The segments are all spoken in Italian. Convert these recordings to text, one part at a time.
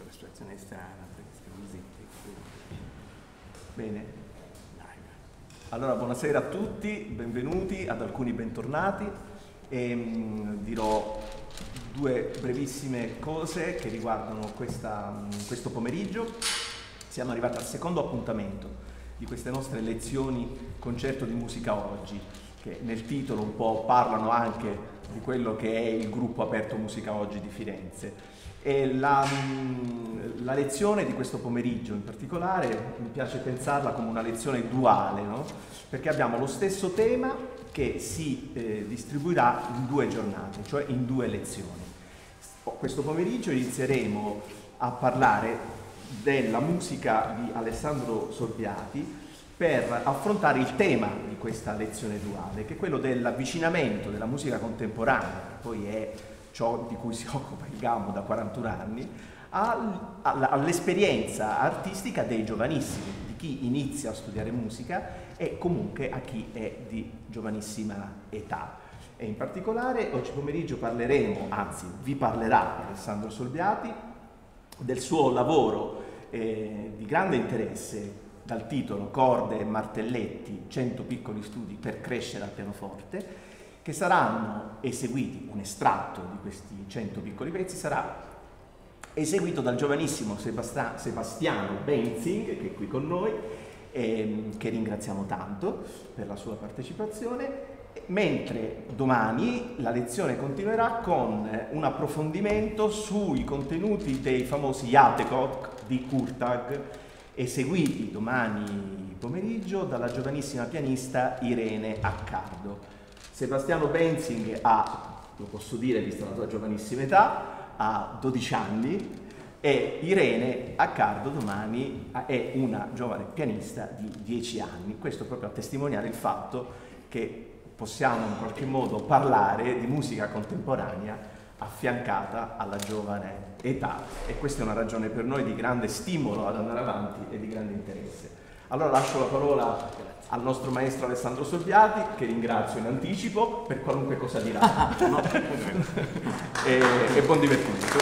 è una situazione strana, perché stiamo zitti. Bene. Allora, buonasera a tutti, benvenuti, ad alcuni bentornati. E, mh, dirò due brevissime cose che riguardano questa, mh, questo pomeriggio. Siamo arrivati al secondo appuntamento di queste nostre lezioni concerto di musica oggi, che nel titolo un po' parlano anche di quello che è il gruppo aperto Musica Oggi di Firenze. E la, la, lezione di questo pomeriggio in particolare mi piace pensarla come una lezione duale, no? perché abbiamo lo stesso tema che si eh, distribuirà in due giornate, cioè in due lezioni. Questo pomeriggio inizieremo a parlare della musica di Alessandro Sorbiati per affrontare il tema di questa lezione duale, che è quello dell'avvicinamento della musica contemporanea, che poi è ciò di cui si occupa il Gammo da 41 anni, all'esperienza artistica dei giovanissimi, di chi inizia a studiare musica e comunque a chi è di giovanissima età. E in particolare oggi pomeriggio parleremo, anzi vi parlerà Alessandro Solbiati, del suo lavoro eh, di grande interesse dal titolo Corde e martelletti, 100 piccoli studi per crescere al pianoforte, che saranno eseguiti, un estratto di questi 100 piccoli pezzi sarà eseguito dal giovanissimo Sebastia- Sebastiano Benzing, che è qui con noi, ehm, che ringraziamo tanto per la sua partecipazione, mentre domani la lezione continuerà con un approfondimento sui contenuti dei famosi Jatekok di Kurtag, eseguiti domani pomeriggio dalla giovanissima pianista Irene Accardo. Sebastiano Benzing ha, lo posso dire vista la tua giovanissima età, ha 12 anni e Irene Accardo domani è una giovane pianista di 10 anni. Questo proprio a testimoniare il fatto che possiamo in qualche modo parlare di musica contemporanea affiancata alla giovane età e questa è una ragione per noi di grande stimolo ad andare avanti e di grande interesse. Allora lascio la parola al nostro maestro Alessandro Solviati, che ringrazio in anticipo per qualunque cosa dirà. e, e buon divertimento.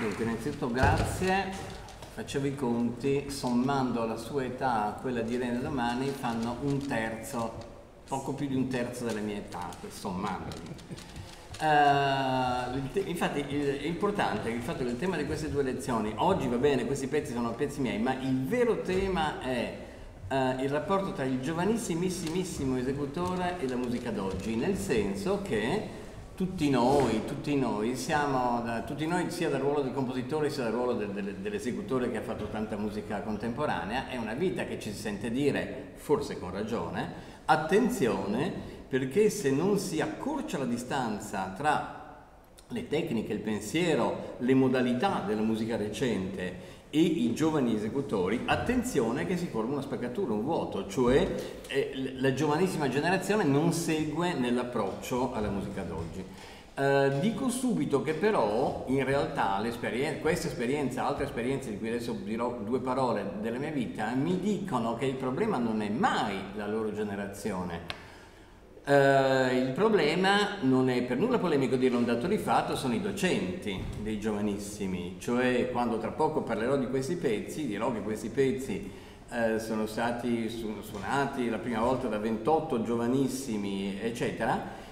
Dunque, innanzitutto grazie facevo i conti, sommando la sua età a quella di Irene Domani, fanno un terzo, poco più di un terzo della mia età, sommandoli. Uh, infatti è importante il fatto che il tema di queste due lezioni, oggi va bene, questi pezzi sono pezzi miei, ma il vero tema è uh, il rapporto tra il giovanissimissimo esecutore e la musica d'oggi, nel senso che tutti noi, tutti noi, siamo, da, tutti noi sia dal ruolo del compositore sia dal ruolo de, de, dell'esecutore che ha fatto tanta musica contemporanea, è una vita che ci sente dire, forse con ragione, attenzione perché se non si accorcia la distanza tra le tecniche, il pensiero, le modalità della musica recente e i giovani esecutori, attenzione che si forma una spaccatura, un vuoto, cioè eh, la giovanissima generazione non segue nell'approccio alla musica d'oggi. Eh, dico subito che però in realtà questa esperienza, altre esperienze di cui adesso dirò due parole della mia vita, mi dicono che il problema non è mai la loro generazione, Uh, il problema non è per nulla polemico dirlo un dato di fatto, sono i docenti dei giovanissimi, cioè quando tra poco parlerò di questi pezzi, dirò che questi pezzi uh, sono stati su- suonati la prima volta da 28 giovanissimi, eccetera.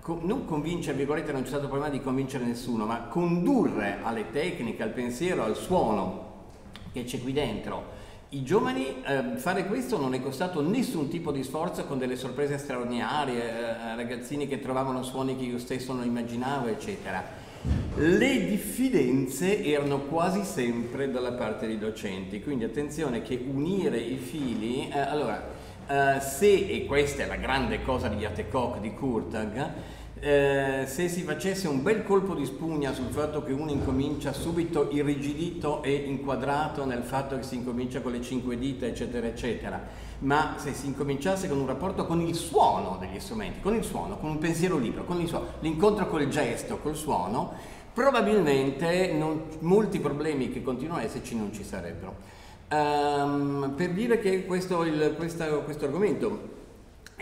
Co- non convincere, virgolette, non c'è stato problema di convincere nessuno, ma condurre alle tecniche, al pensiero, al suono che c'è qui dentro i giovani eh, fare questo non è costato nessun tipo di sforzo con delle sorprese straordinarie, eh, ragazzini che trovavano suoni che io stesso non immaginavo, eccetera. Le diffidenze erano quasi sempre dalla parte dei docenti, quindi attenzione che unire i fili, eh, allora, eh, se, e questa è la grande cosa di Jatekok, di Kurtag, eh, se si facesse un bel colpo di spugna sul fatto che uno incomincia subito irrigidito e inquadrato nel fatto che si incomincia con le cinque dita, eccetera, eccetera, ma se si incominciasse con un rapporto con il suono degli strumenti, con il suono, con un pensiero libero, con il suono, l'incontro col gesto, col suono, probabilmente non, molti problemi che continuano ad esserci non ci sarebbero. Um, per dire che questo, il, questo, questo argomento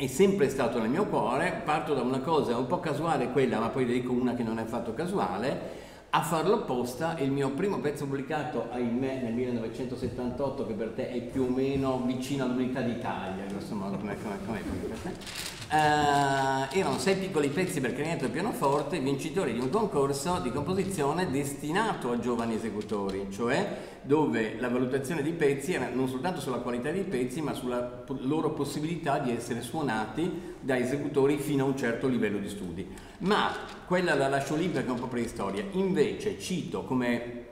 è sempre stato nel mio cuore, parto da una cosa un po' casuale quella, ma poi dico una che non è affatto casuale, a farlo apposta il mio primo pezzo pubblicato, ahimè, nel 1978, che per te è più o meno vicino all'unità d'Italia, grosso modo, come, come, come per te. Uh, erano sei piccoli pezzi per clarinetto e pianoforte, vincitori di un concorso di composizione destinato a giovani esecutori, cioè dove la valutazione dei pezzi era non soltanto sulla qualità dei pezzi, ma sulla loro possibilità di essere suonati da esecutori fino a un certo livello di studi. Ma quella la lascio lì perché è un po' preistoria. Invece cito come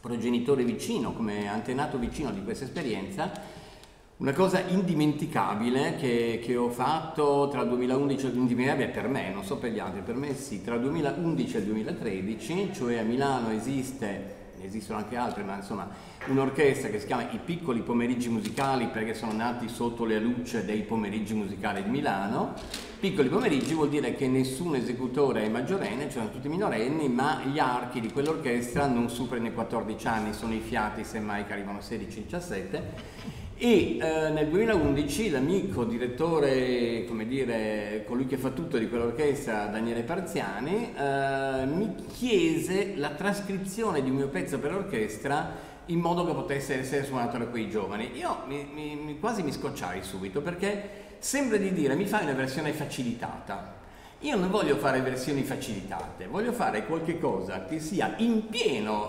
progenitore vicino, come antenato vicino di questa esperienza, una cosa indimenticabile che, che, ho fatto tra il 2011 e il 2013, per me, non so per gli altri, per me sì, tra il 2011 e il 2013, cioè a Milano esiste ne esistono anche altre, ma insomma un'orchestra che si chiama I Piccoli Pomeriggi Musicali perché sono nati sotto le luce dei pomeriggi musicali di Milano. Piccoli pomeriggi vuol dire che nessun esecutore è maggiorenne, cioè sono tutti minorenni, ma gli archi di quell'orchestra non superano i 14 anni, sono i fiati semmai che arrivano a 16-17 e eh, nel 2011 l'amico direttore, come dire, colui che fa tutto di quell'orchestra, Daniele Parziani, eh, mi chiese la trascrizione di un mio pezzo per orchestra in modo che potesse essere suonato da quei giovani. Io mi, mi, quasi mi scocciai subito perché sembra di dire mi fai una versione facilitata. Io non voglio fare versioni facilitate, voglio fare qualche cosa che sia in pieno,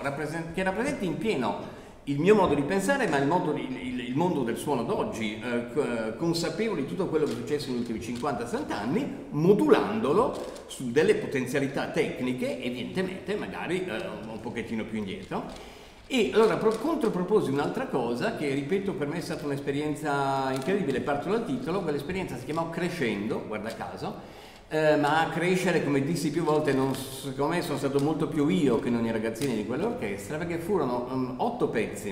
che rappresenti in pieno il mio modo di pensare, ma il, modo, il, il mondo del suono d'oggi, eh, consapevole di tutto quello che è successo negli ultimi 50-60 anni, modulandolo su delle potenzialità tecniche, evidentemente magari eh, un pochettino più indietro. E allora pro, controproposi un'altra cosa che, ripeto, per me è stata un'esperienza incredibile, parto dal titolo, quell'esperienza si chiamò Crescendo, guarda caso, eh, ma a crescere, come dissi più volte, non, secondo me sono stato molto più io che non i ragazzini di quell'orchestra, perché furono um, otto pezzi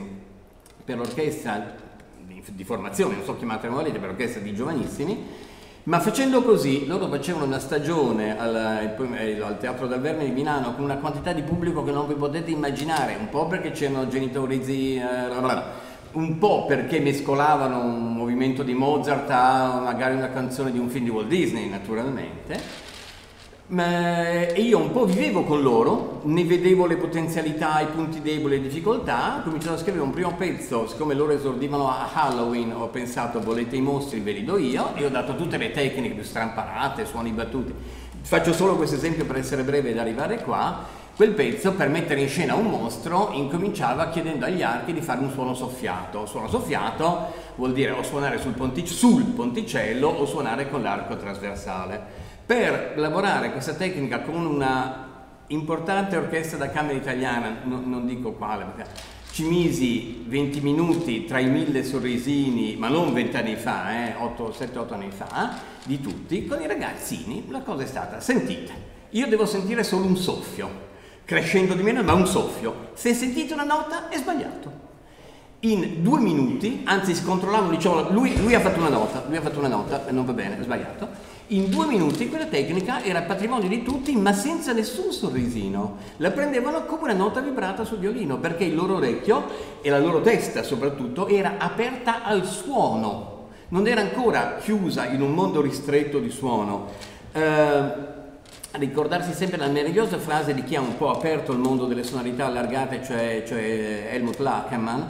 per l'orchestra di, di, formazione, non so chiamatela come volete, per l'orchestra di giovanissimi, ma facendo così, loro facevano una stagione al, al Teatro del Verme di Milano con una quantità di pubblico che non vi potete immaginare, un po' perché c'erano genitori, zii, eh, un po' perché mescolavano un movimento di Mozart a magari una canzone di un film di Walt Disney, naturalmente. e io un po' vivevo con loro, ne vedevo le potenzialità, i punti deboli le difficoltà, ho a scrivere un primo pezzo, siccome loro esordivano a Halloween, ho pensato volete i mostri, ve li do io, e ho dato tutte le tecniche più stramparate, suoni battuti. Faccio solo questo esempio per essere breve ed arrivare qua Quel pezzo, per mettere in scena un mostro, incominciava chiedendo agli archi di fare un suono soffiato. Suono soffiato vuol dire o suonare sul, pontic- sul ponticello o suonare con l'arco trasversale. Per lavorare questa tecnica con una importante orchestra da camera italiana, no, non dico quale, perché ci misi 20 minuti tra i mille sorrisini, ma non 20 anni fa, eh, 7-8 anni fa, di tutti, con i ragazzini la cosa è stata, sentite, io devo sentire solo un soffio, crescendo di meno, ma un soffio. Se sentite una nota è sbagliato. In due minuti, anzi scontrollavano, dicevano, lui, lui, ha fatto una nota, lui ha fatto una nota, non va bene, è sbagliato. In due minuti quella tecnica era patrimonio di tutti, ma senza nessun sorrisino. La prendevano come una nota vibrata sul violino, perché il loro orecchio e la loro testa soprattutto era aperta al suono, non era ancora chiusa in un mondo ristretto di suono. Uh, ricordarsi sempre la meravigliosa frase di chi ha un po' aperto il mondo delle sonorità allargate, cioè, cioè Helmut Lackermann,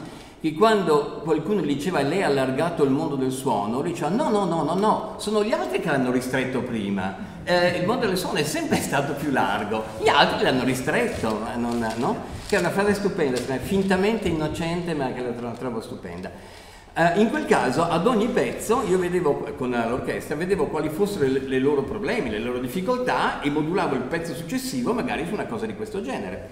che quando qualcuno gli diceva lei ha allargato il mondo del suono, lui diceva no, no, no, no, no, sono gli altri che l'hanno ristretto prima. Eh, il mondo del suono è sempre stato più largo, gli altri l'hanno ristretto, non, no? Che è una frase stupenda, fintamente innocente ma che la trovo stupenda. Uh, in quel caso ad ogni pezzo io vedevo con l'orchestra vedevo quali fossero le, le, loro problemi, le loro difficoltà e modulavo il pezzo successivo magari su una cosa di questo genere.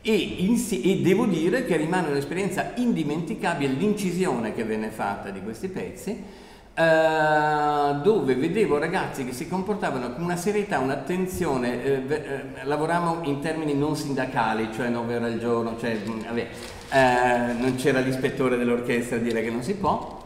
E, insi- e devo dire che rimane un'esperienza indimenticabile l'incisione che venne fatta di questi pezzi, uh, dove vedevo ragazzi che si comportavano con una serietà, un'attenzione, eh, eh, lavoravamo in termini non sindacali, cioè 9 ore al giorno, cioè, vabbè, eh, non c'era l'ispettore dell'orchestra a dire che non si può.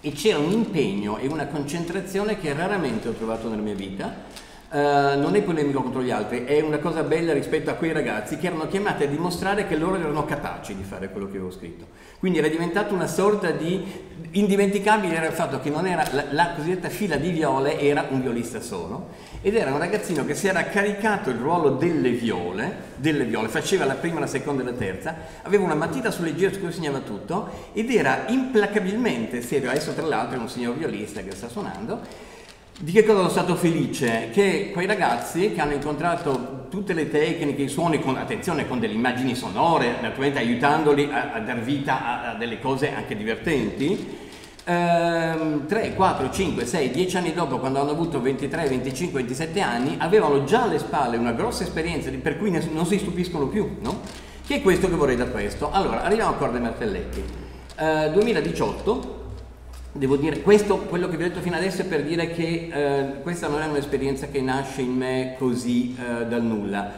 E c'era un impegno e una concentrazione che raramente ho trovato nella mia vita Uh, non è polemico contro gli altri, è una cosa bella rispetto a quei ragazzi che erano chiamati a dimostrare che loro erano capaci di fare quello che avevo scritto. Quindi era diventato una sorta di indimenticabile era il fatto che non era la, la cosiddetta fila di viole era un violista solo ed era un ragazzino che si era caricato il ruolo delle viole, delle viole, faceva la prima, la seconda e la terza, aveva una matita sulle gira su cui segnava tutto ed era implacabilmente serio, adesso tra l'altro è un signor violista che sta suonando di che cosa sono stato felice? Che quei ragazzi che hanno incontrato tutte le tecniche, i suoni, con attenzione, con delle immagini sonore, naturalmente aiutandoli a, a dar vita a, a, delle cose anche divertenti, ehm, 3, 4, 5, 6, 10 anni dopo, quando hanno avuto 23, 25, 27 anni, avevano già alle spalle una grossa esperienza per cui non si stupiscono più, no? Che è questo che vorrei da questo. Allora, arriviamo a Corde Martelletti. Eh, 2018 Devo dire, questo, quello che vi ho detto fino adesso è per dire che eh, questa non è un'esperienza che nasce in me così eh, dal nulla.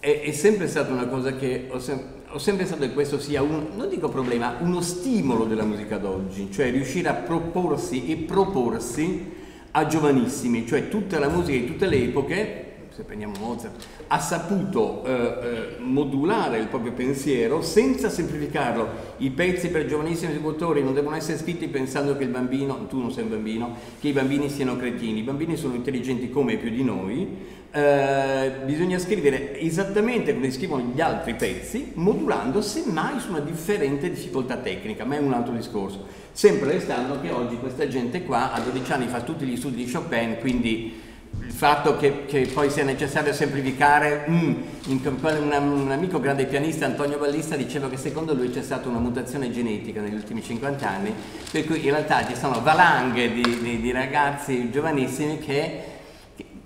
È, è, sempre stata una cosa che ho, sem- ho, sempre pensato che questo sia un, non dico problema, uno stimolo della musica d'oggi, cioè riuscire a proporsi e proporsi a giovanissimi, cioè tutta la musica di tutte le epoche se prendiamo Mozart, ha saputo eh, eh, modulare il proprio pensiero senza semplificarlo. I pezzi per giovanissimi esecutori non devono essere scritti pensando che il bambino, tu non sei un bambino, che i bambini siano cretini, i bambini sono intelligenti come più di noi, eh, bisogna scrivere esattamente come scrivono gli altri pezzi, modulando semmai su una differente difficoltà tecnica, ma è un altro discorso. Sempre restando che oggi questa gente qua a 12 anni fa tutti gli studi di Chopin, quindi il fatto che, che, poi sia necessario semplificare, mm, un, un, amico grande pianista, Antonio Ballista, diceva che secondo lui c'è stata una mutazione genetica negli ultimi 50 anni, per cui in realtà ci sono valanghe di, di, di ragazzi giovanissimi che,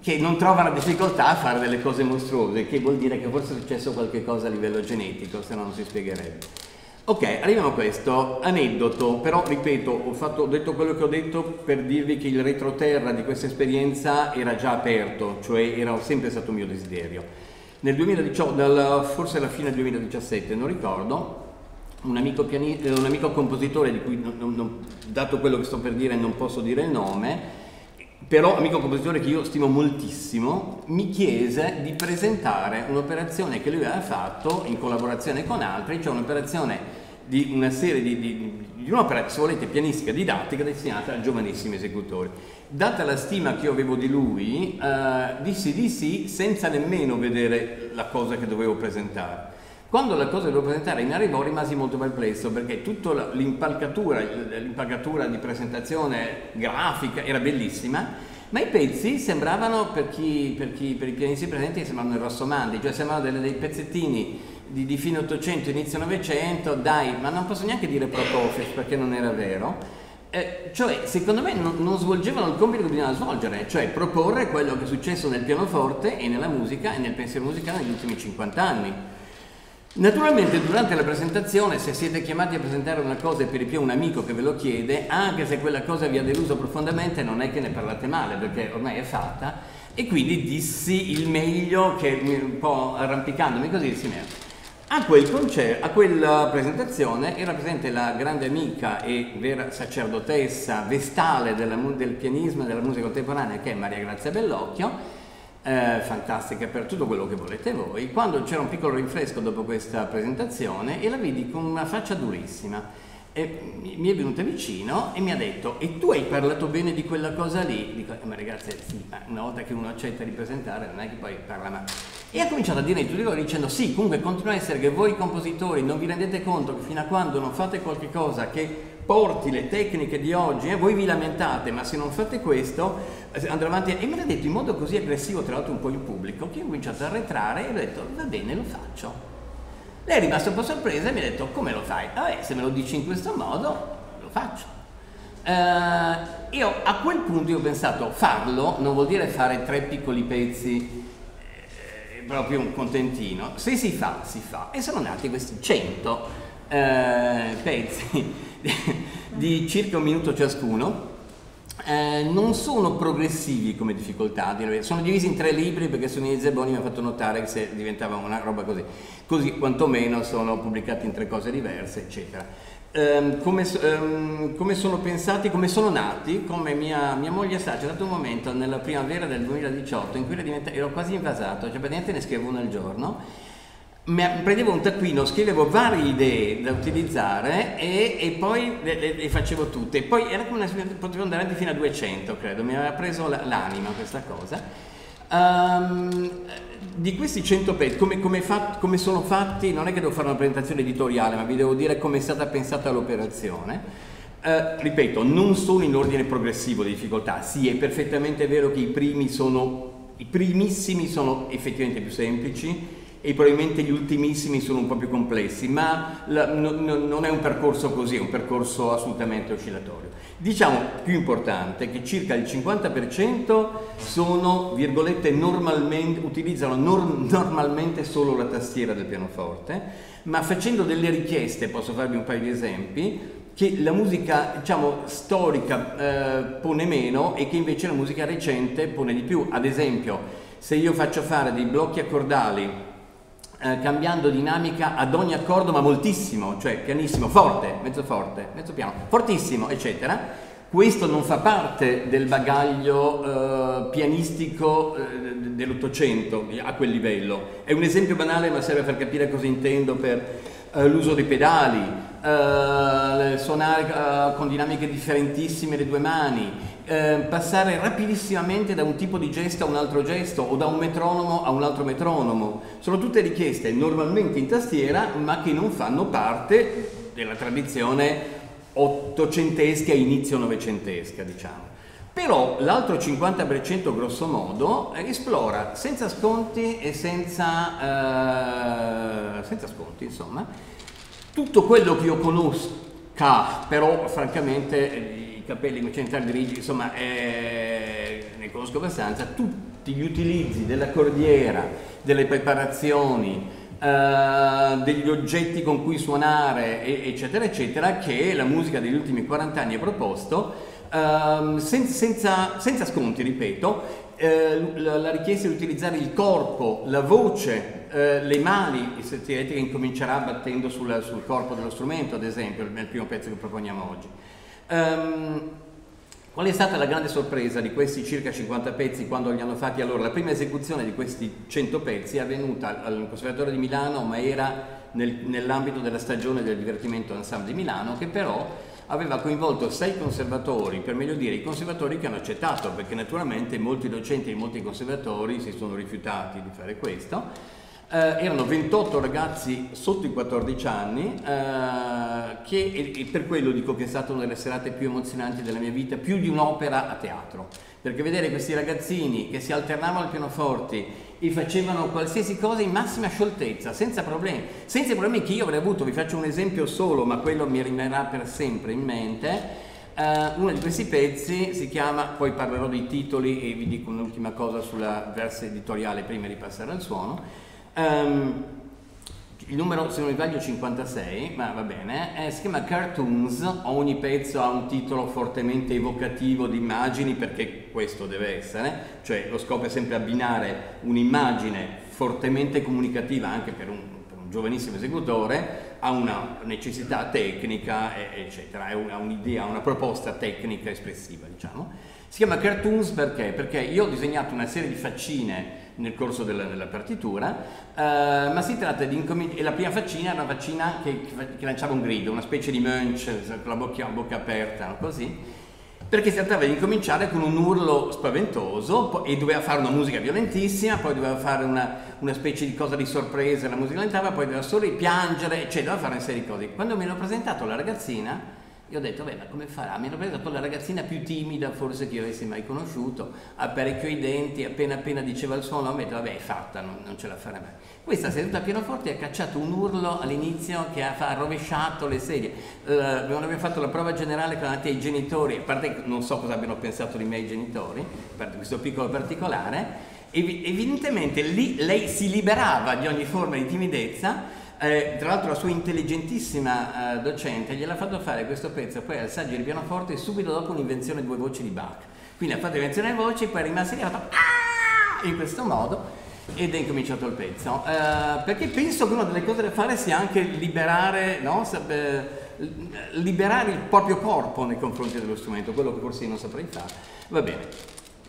che, non trovano difficoltà a fare delle cose mostruose, che vuol dire che forse è successo qualche cosa a livello genetico, se no non si spiegherebbe. Ok, arriviamo a questo aneddoto, però ripeto, ho, fatto, ho, detto quello che ho detto per dirvi che il retroterra di questa esperienza era già aperto, cioè era sempre stato un mio desiderio. Nel 2018, dal, forse alla fine del 2017, non ricordo, un amico, piani, eh, un amico compositore di cui, non, non, dato quello che sto per dire, non posso dire il nome, però amico compositore che io stimo moltissimo, mi chiese di presentare un'operazione che lui aveva fatto in collaborazione con altri, cioè un'operazione di una serie di, di, di un'opera, se volete, pianistica didattica destinata a giovanissimi esecutori. Data la stima che io avevo di lui, eh, dissi di sì senza nemmeno vedere la cosa che dovevo presentare. Quando la cosa dovevo presentare mi arrivò rimasi molto perplesso perché tutta l'impalcatura, l'impalcatura di presentazione grafica era bellissima, ma i pezzi sembravano, per, chi, per, chi, per i pianisti presenti, sembravano rossomandi, cioè sembravano delle, dei pezzettini di, di fine 800, inizio 900, dai, ma non posso neanche dire Prokofiev perché non era vero. Eh, cioè, secondo me non, non, svolgevano il compito che bisognava svolgere, cioè proporre quello che è successo nel pianoforte e nella musica e nel pensiero musicale negli ultimi 50 anni. Naturalmente durante la presentazione, se siete chiamati a presentare una cosa e per di più un amico che ve lo chiede, anche se quella cosa vi ha deluso profondamente, non è che ne parlate male, perché ormai è fatta, e quindi dissi il meglio che un po' arrampicandomi così dissi meglio. A, quel concerto, a quella presentazione era presente la grande amica e vera sacerdotessa vestale della, del pianismo e della musica contemporanea che è Maria Grazia Bellocchio eh, fantastica per tutto quello che volete voi, quando c'era un piccolo rinfresco dopo questa presentazione e la vidi con una faccia durissima. E mi è venuta vicino e mi ha detto e tu hai parlato bene di quella cosa lì? Dico, eh, ma ragazzi, sì, ma una volta che uno accetta di presentare non è che poi parla mai. E ha cominciato a dire in tutti dicendo sì, comunque continua a essere che voi compositori non vi rendete conto che fino a quando non fate qualche cosa che porti le tecniche di oggi, eh, voi vi lamentate, ma se non fate questo eh, andrà avanti. E me l'ha detto in modo così aggressivo, tra l'altro un po' in pubblico, che ho cominciato a arretrare e ho detto va bene, lo faccio. Lei è rimasta un po' sorpresa e mi ha detto come lo fai? Vabbè, se me lo dici in questo modo, lo faccio. Uh, io a quel punto io ho pensato farlo non vuol dire fare tre piccoli pezzi eh, proprio un contentino se si fa si fa e sono nati questi 100 eh, pezzi di circa un minuto ciascuno. Eh, non sono progressivi come difficoltà, sono divisi in tre libri perché Sunini Zeboni mi ha fatto notare che se diventava una roba così, così quantomeno sono pubblicati in tre cose diverse, eccetera. Um, come, um, come, sono pensati, come sono nati, come mia, mia moglie sa, c'è stato un momento nella primavera del 2018 in cui ero quasi invasato, cioè praticamente ne scrivevo uno al giorno, prendevo un taccuino, scrivevo varie idee da utilizzare e, e poi le, le, le, facevo tutte. Poi era come una, potevo andare avanti fino a 200, credo, mi aveva preso l'anima questa cosa. Um, di questi 100 pezzi, come, come, fat, come, sono fatti, non è che devo fare una presentazione editoriale, ma vi devo dire come è stata pensata l'operazione. Uh, ripeto, non sono in ordine progressivo di difficoltà, sì è perfettamente vero che i primi sono, i primissimi sono effettivamente più semplici, e probabilmente gli ultimissimi sono un po' più complessi, ma la, no, no, non è un percorso così, è un percorso assolutamente oscillatorio. Diciamo più importante che circa il 50% sono, virgolette, normalmente, utilizzano norm, normalmente solo la tastiera del pianoforte, ma facendo delle richieste, posso farvi un paio di esempi, che la musica diciamo, storica eh, pone meno e che invece la musica recente pone di più. Ad esempio, se io faccio fare dei blocchi accordali eh, cambiando dinamica ad ogni accordo, ma moltissimo, cioè pianissimo, forte, mezzo forte, mezzo piano, fortissimo, eccetera. Questo non fa parte del bagaglio eh, pianistico eh, dell'Ottocento a quel livello. È un esempio banale, ma serve per capire cosa intendo per eh, l'uso dei pedali, eh, suonare con dinamiche differentissime le due mani, eh, passare rapidissimamente da un tipo di gesto a un altro gesto o da un metronomo a un altro metronomo. Sono tutte richieste normalmente in tastiera ma che non fanno parte della tradizione ottocentesca inizio novecentesca, diciamo. Però l'altro 50% grosso modo esplora senza sconti e senza, eh, senza sconti, insomma, tutto quello che io conosca, però francamente capelli centrali grigi, insomma eh, ne conosco abbastanza, tutti gli utilizzi della cordiera, delle preparazioni, eh, degli oggetti con cui suonare, eccetera, eccetera, che la musica degli ultimi 40 anni ha proposto, eh, sen senza, senza, sconti, ripeto, eh, la, la, richiesta di utilizzare il corpo, la voce, eh, le mani, il elettrica incomincerà battendo sul, sul corpo dello strumento, ad esempio, nel primo pezzo che proponiamo oggi. Um, qual è stata la grande sorpresa di questi circa 50 pezzi quando li hanno fatti? Allora, la prima esecuzione di questi 100 pezzi è avvenuta al Conservatorio di Milano, ma era nel, nell'ambito della stagione del divertimento ensemble di Milano, che però aveva coinvolto sei conservatori, per meglio dire i conservatori che hanno accettato, perché naturalmente molti docenti di molti conservatori si sono rifiutati di fare questo eh, erano 28 ragazzi sotto i 14 anni eh, che, e, e per quello dico che è stata una delle serate più emozionanti della mia vita, più di un'opera a teatro, perché vedere questi ragazzini che si alternavano al pianoforte e facevano qualsiasi cosa in massima scioltezza, senza problemi, senza i problemi che io avrei avuto, vi faccio un esempio solo, ma quello mi rimarrà per sempre in mente. Uh, uno di questi pezzi si chiama, poi parlerò dei titoli e vi dico un'ultima cosa sulla versa editoriale prima di passare al suono. Um, il numero, se non mi sbaglio, 56, ma va bene, eh, si chiama Cartoons, ogni pezzo ha un titolo fortemente evocativo di immagini, perché questo deve essere, cioè lo scopo è sempre abbinare un'immagine fortemente comunicativa anche per un, per un giovanissimo esecutore a una necessità tecnica, eccetera, ha un'idea, una proposta tecnica espressiva, diciamo. Si chiama Cartoons perché? Perché io ho disegnato una serie di faccine nel corso della, della partitura, uh, ma si tratta di incominciare, la prima faccina era una faccina che, che, lanciava un grido, una specie di munch con la bocca, bocca aperta, no? così, perché si trattava di incominciare con un urlo spaventoso e doveva fare una musica violentissima, poi doveva fare una, una specie di cosa di sorpresa, la musica lentava, poi doveva solo piangere, cioè doveva fare una serie di cose. Quando mi hanno presentato la ragazzina, io ho detto, beh, ma come farà? Mi hanno preso la ragazzina più timida forse che io avessi mai conosciuto, apparecchio i denti, appena appena diceva il suo nome, ho detto, vabbè, è fatta, non, non ce la farà mai. Questa seduta a pianoforte ha cacciato un urlo all'inizio che ha, ha rovesciato le sedie. Uh, abbiamo fatto la prova generale davanti ai genitori, a parte che non so cosa abbiano pensato i genitori, a parte questo piccolo particolare, evidentemente lì lei si liberava di ogni forma di timidezza eh, tra l'altro la sua intelligentissima eh, docente gliel'ha fatto fare questo pezzo poi al saggio di pianoforte subito dopo un'invenzione di due voci di Bach. Quindi ha fatto l'invenzione delle voci, poi è rimasto lì e ha fatto ah! in questo modo ed è incominciato il pezzo. Eh, perché penso che una delle cose da fare sia anche liberare, no? liberare il proprio corpo nei confronti dello strumento, quello che forse io non saprei fare. Va bene.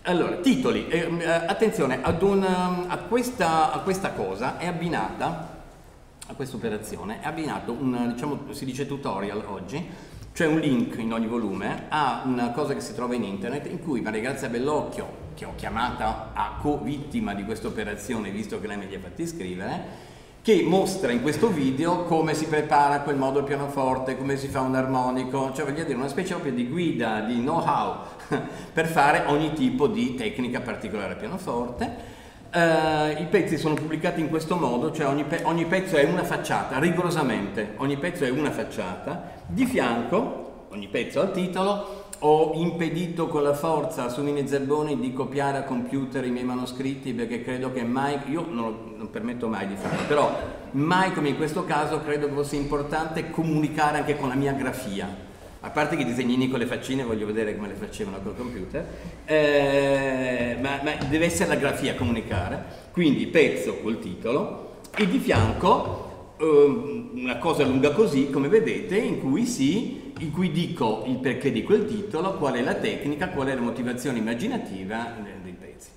Allora, titoli. Eh, eh attenzione, un, a, questa, a questa cosa è abbinata a questa operazione è abbinato un, diciamo, si dice tutorial oggi, cioè un link in ogni volume a una cosa che si trova in internet in cui Maria Grazia Bellocchio, che ho chiamata a co-vittima di questa operazione visto che lei me li ha fatti scrivere, che mostra in questo video come si prepara a quel modo il pianoforte, come si fa un armonico, cioè voglio dire una specie proprio di guida, di know-how per fare ogni tipo di tecnica particolare al pianoforte Uh, I pezzi sono pubblicati in questo modo, cioè ogni, pe ogni, pezzo è una facciata, rigorosamente, ogni pezzo è una facciata. Di fianco, ogni pezzo ha il titolo, ho impedito con la forza su Nini Zerboni di copiare a computer i miei manoscritti perché credo che mai, io non, non permetto mai di farlo, però mai come in questo caso credo che fosse importante comunicare anche con la mia grafia a parte che i disegnini con le faccine voglio vedere come le facevano col computer, eh, ma, ma, deve essere la grafia a comunicare, quindi pezzo col titolo e di fianco eh, una cosa lunga così, come vedete, in cui, si, in cui dico il perché di quel titolo, qual è la tecnica, qual è la motivazione immaginativa dei pezzi.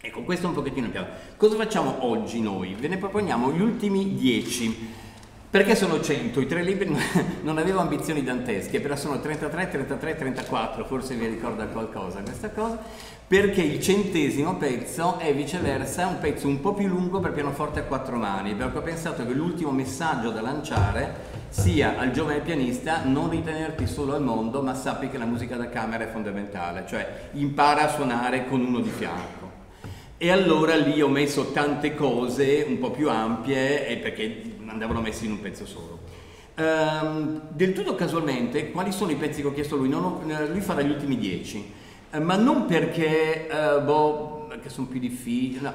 Ecco, questo è un pochettino piano. Cosa facciamo oggi noi? Ve ne proponiamo gli ultimi dieci perché sono 100? I tre libri non avevo ambizioni dantesche, però sono 33, 33, 34, forse vi ricorda qualcosa questa cosa, perché il centesimo pezzo è viceversa un pezzo un po' più lungo per pianoforte a quattro mani, perché ho pensato che l'ultimo messaggio da lanciare sia al giovane pianista non ritenerti solo al mondo, ma sappi che la musica da camera è fondamentale, cioè impara a suonare con uno di fianco. E allora lì ho messo tante cose un po' più ampie perché andavano messi in un pezzo solo. Um, del tutto casualmente, quali sono i pezzi che ho chiesto a lui? Ho, eh, lui farà gli ultimi dieci, uh, ma non perché, uh, boh, che sono più difficili, no,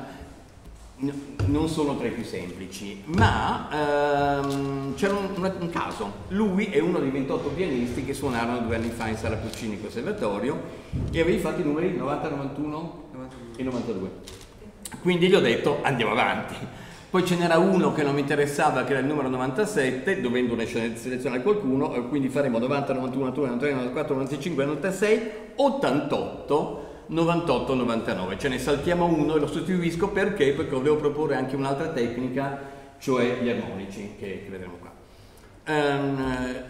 no, non sono tra i più semplici, ma um, c'era un, un, un, caso. Lui è uno dei 28 pianisti che suonarono due anni fa in Sala Puccini Conservatorio e avevi fatto i numeri 90, 91 e 92. Quindi gli ho detto andiamo avanti poi ce n'era uno che non mi interessava, che era il numero 97, dovendo selezionare qualcuno, quindi faremo 90, 91, 92, 93, 94, 95, 96, 88, 98, 99. Ce ne saltiamo uno e lo sostituisco perché? Perché volevo proporre anche un'altra tecnica, cioè gli armonici, che, che vedremo qua. Um,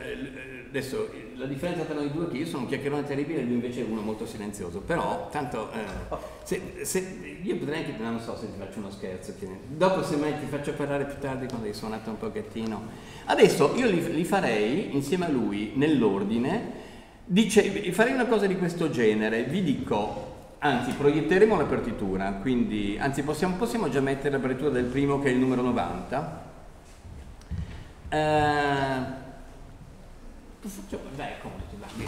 adesso la differenza tra noi due è che io sono un chiacchierone terribile e lui invece è uno molto silenzioso, però tanto eh, se, se, io potrei anche, non so se ti faccio uno scherzo, dopo se mai ti faccio parlare più tardi quando hai suonato un pochettino. Adesso io li, li farei insieme a lui nell'ordine, dice, farei una cosa di questo genere, vi dico, anzi proietteremo la partitura, quindi, anzi possiamo, possiamo già mettere la partitura del primo che è il numero 90 eh,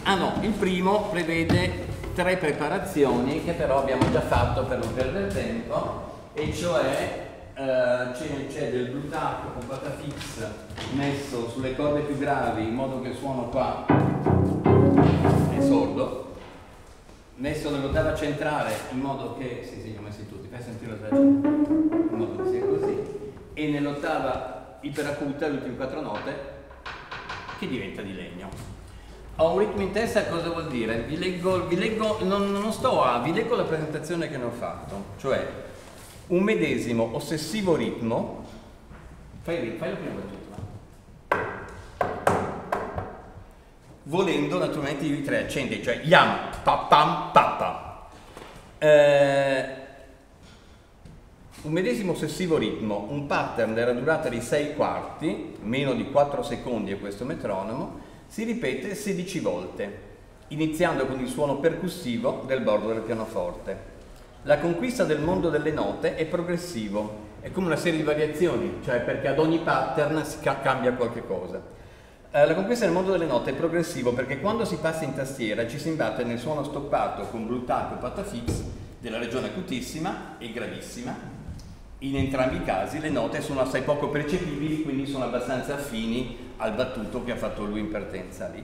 ah no, il primo prevede tre preparazioni che però abbiamo già fatto per non perdere tempo e cioè eh, c'è, del blue tack con patafix messo sulle corde più gravi in modo che il suono qua è sordo messo nell'ottava centrale in modo che sì sì li ho messi tutti fai sentire l'ottava in modo che sia così e nell'ottava iperacuta, le ultime quattro note, che diventa di legno. Ho un ritmo in testa, cosa vuol dire? Vi leggo, vi leggo non, non, sto a, vi leggo la presentazione che ne ho fatto, cioè un medesimo ossessivo ritmo, fai, fai la prima battuta. Volendo naturalmente i tre accendi, cioè yam, pa pam, pa pa. Eh, un medesimo ossessivo ritmo, un pattern della durata di 6 quarti, meno di 4 secondi a questo metronomo, si ripete 16 volte, iniziando con il suono percussivo del bordo del pianoforte. La conquista del mondo delle note è progressivo, è come una serie di variazioni, cioè perché ad ogni pattern si ca- cambia qualche cosa. Eh, la conquista del mondo delle note è progressivo perché quando si passa in tastiera ci si imbatte nel suono stoppato con blue tap o patafix della regione acutissima e gravissima in entrambi i casi le note sono assai poco percepibili, quindi sono abbastanza affini al battuto che ha fatto lui in partenza lì.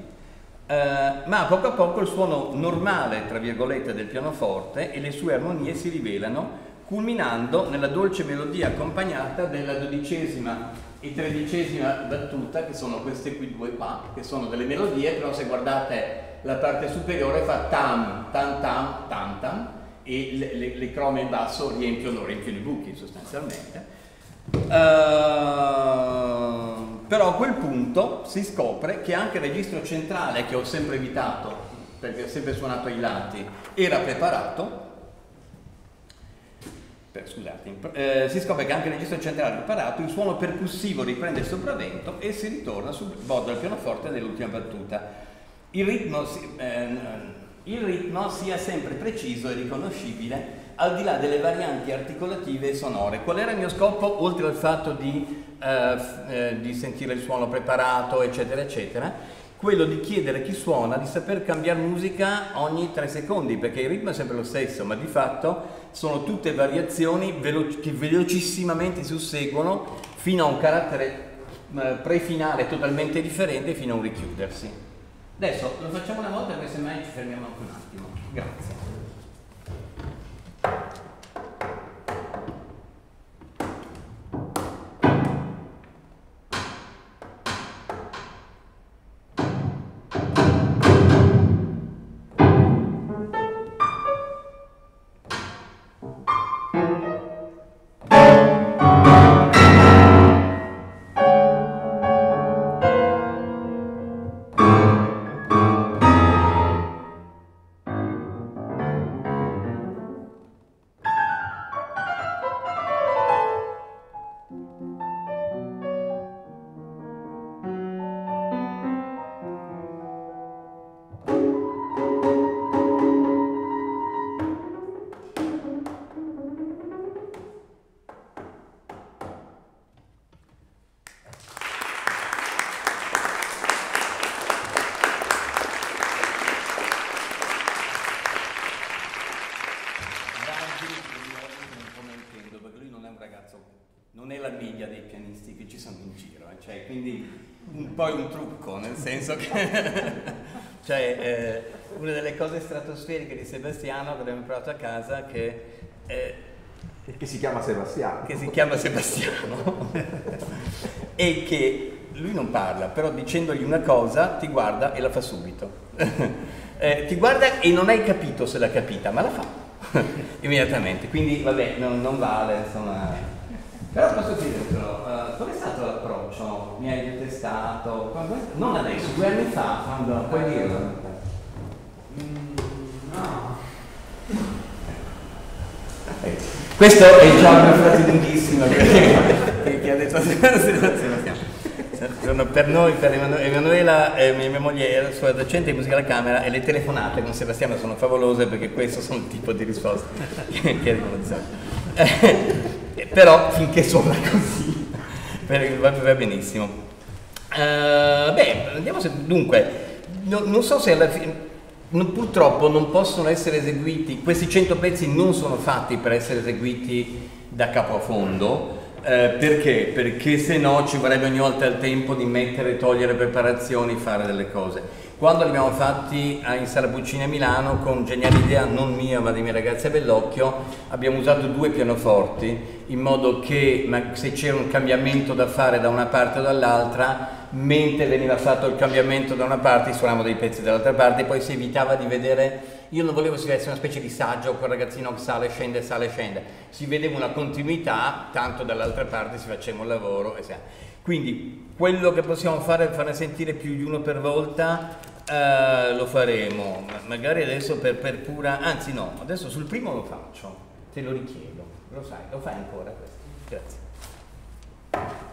Uh, ma poco a poco il suono normale, tra virgolette, del pianoforte e le sue armonie si rivelano culminando nella dolce melodia accompagnata della dodicesima e tredicesima battuta, che sono queste qui due qua, che sono delle melodie, però se guardate la parte superiore fa tam, tam, tam, tam, tam, e le, le, le crome in basso riempiono, riempiono i buchi sostanzialmente. Uh, però a quel punto si scopre che anche il registro centrale che ho sempre evitato perché ho sempre suonato ai lati era preparato per, scusate, eh, si scopre che anche il registro centrale preparato il suono percussivo riprende il sopravvento e si ritorna sul bordo del pianoforte nell'ultima battuta il ritmo, eh, il ritmo sia sempre preciso e riconoscibile al di là delle varianti articolative e sonore. Qual era il mio scopo, oltre al fatto di, eh, eh, di sentire il suono preparato, eccetera, eccetera? Quello di chiedere a chi suona di saper cambiare musica ogni tre secondi, perché il ritmo è sempre lo stesso, ma di fatto sono tutte variazioni velo- che velocissimamente si susseguono fino a un carattere eh, prefinale totalmente differente fino a un richiudersi. Adesso lo facciamo una volta perché semmai ci fermiamo anche un attimo. Grazie. Senso che cioè, eh, una delle cose stratosferiche di Sebastiano che abbiamo imparato a casa che eh, che si chiama Sebastiano. che si chiama Sebastiano. E che lui non parla però dicendogli una cosa ti guarda e la fa subito. Eh, ti guarda e non hai capito se l'ha capita ma la fa immediatamente. Quindi vabbè non, non vale insomma. Però posso chiedertelo, uh, qual è stato l'approccio? Mi hai detestato? Quando... Non adesso, due anni fa, quando... Puoi dirlo? Mm, no. Eh, questo è già una frase lunghissima che, che ha detto Sebastiano. per noi, per Emanuela, eh, mia moglie era sua docente di musica alla Camera e le telefonate con Sebastiano sono favolose perché questo sono il tipo di risposte che, che riconosciamo. però finché suona così va, va benissimo. Uh, beh, andiamo se, dunque, no, non so se alla fine, no, purtroppo non possono essere eseguiti, questi 100 pezzi non sono fatti per essere eseguiti da capo a fondo, eh, perché? Perché se no ci vorrebbe ogni volta il tempo di mettere, togliere preparazioni, fare delle cose. Quando li abbiamo fatti in Sala Puccini a Milano, con geniale idea non mia ma dei miei ragazzi a Bellocchio, abbiamo usato due pianoforti in modo che se c'era un cambiamento da fare da una parte o dall'altra, mentre veniva fatto il cambiamento da una parte, suonavamo dei pezzi dall'altra parte, poi si evitava di vedere io non volevo si vedesse una specie di saggio con il ragazzino che sale, scende, sale, scende. Si vedeva una continuità, tanto dall'altra parte si faceva un lavoro. Quindi quello che possiamo fare è farne sentire più di uno per volta, eh, lo faremo. Magari adesso per, per pura... Anzi no, adesso sul primo lo faccio, te lo richiedo. Lo sai, lo fai ancora questo. Grazie.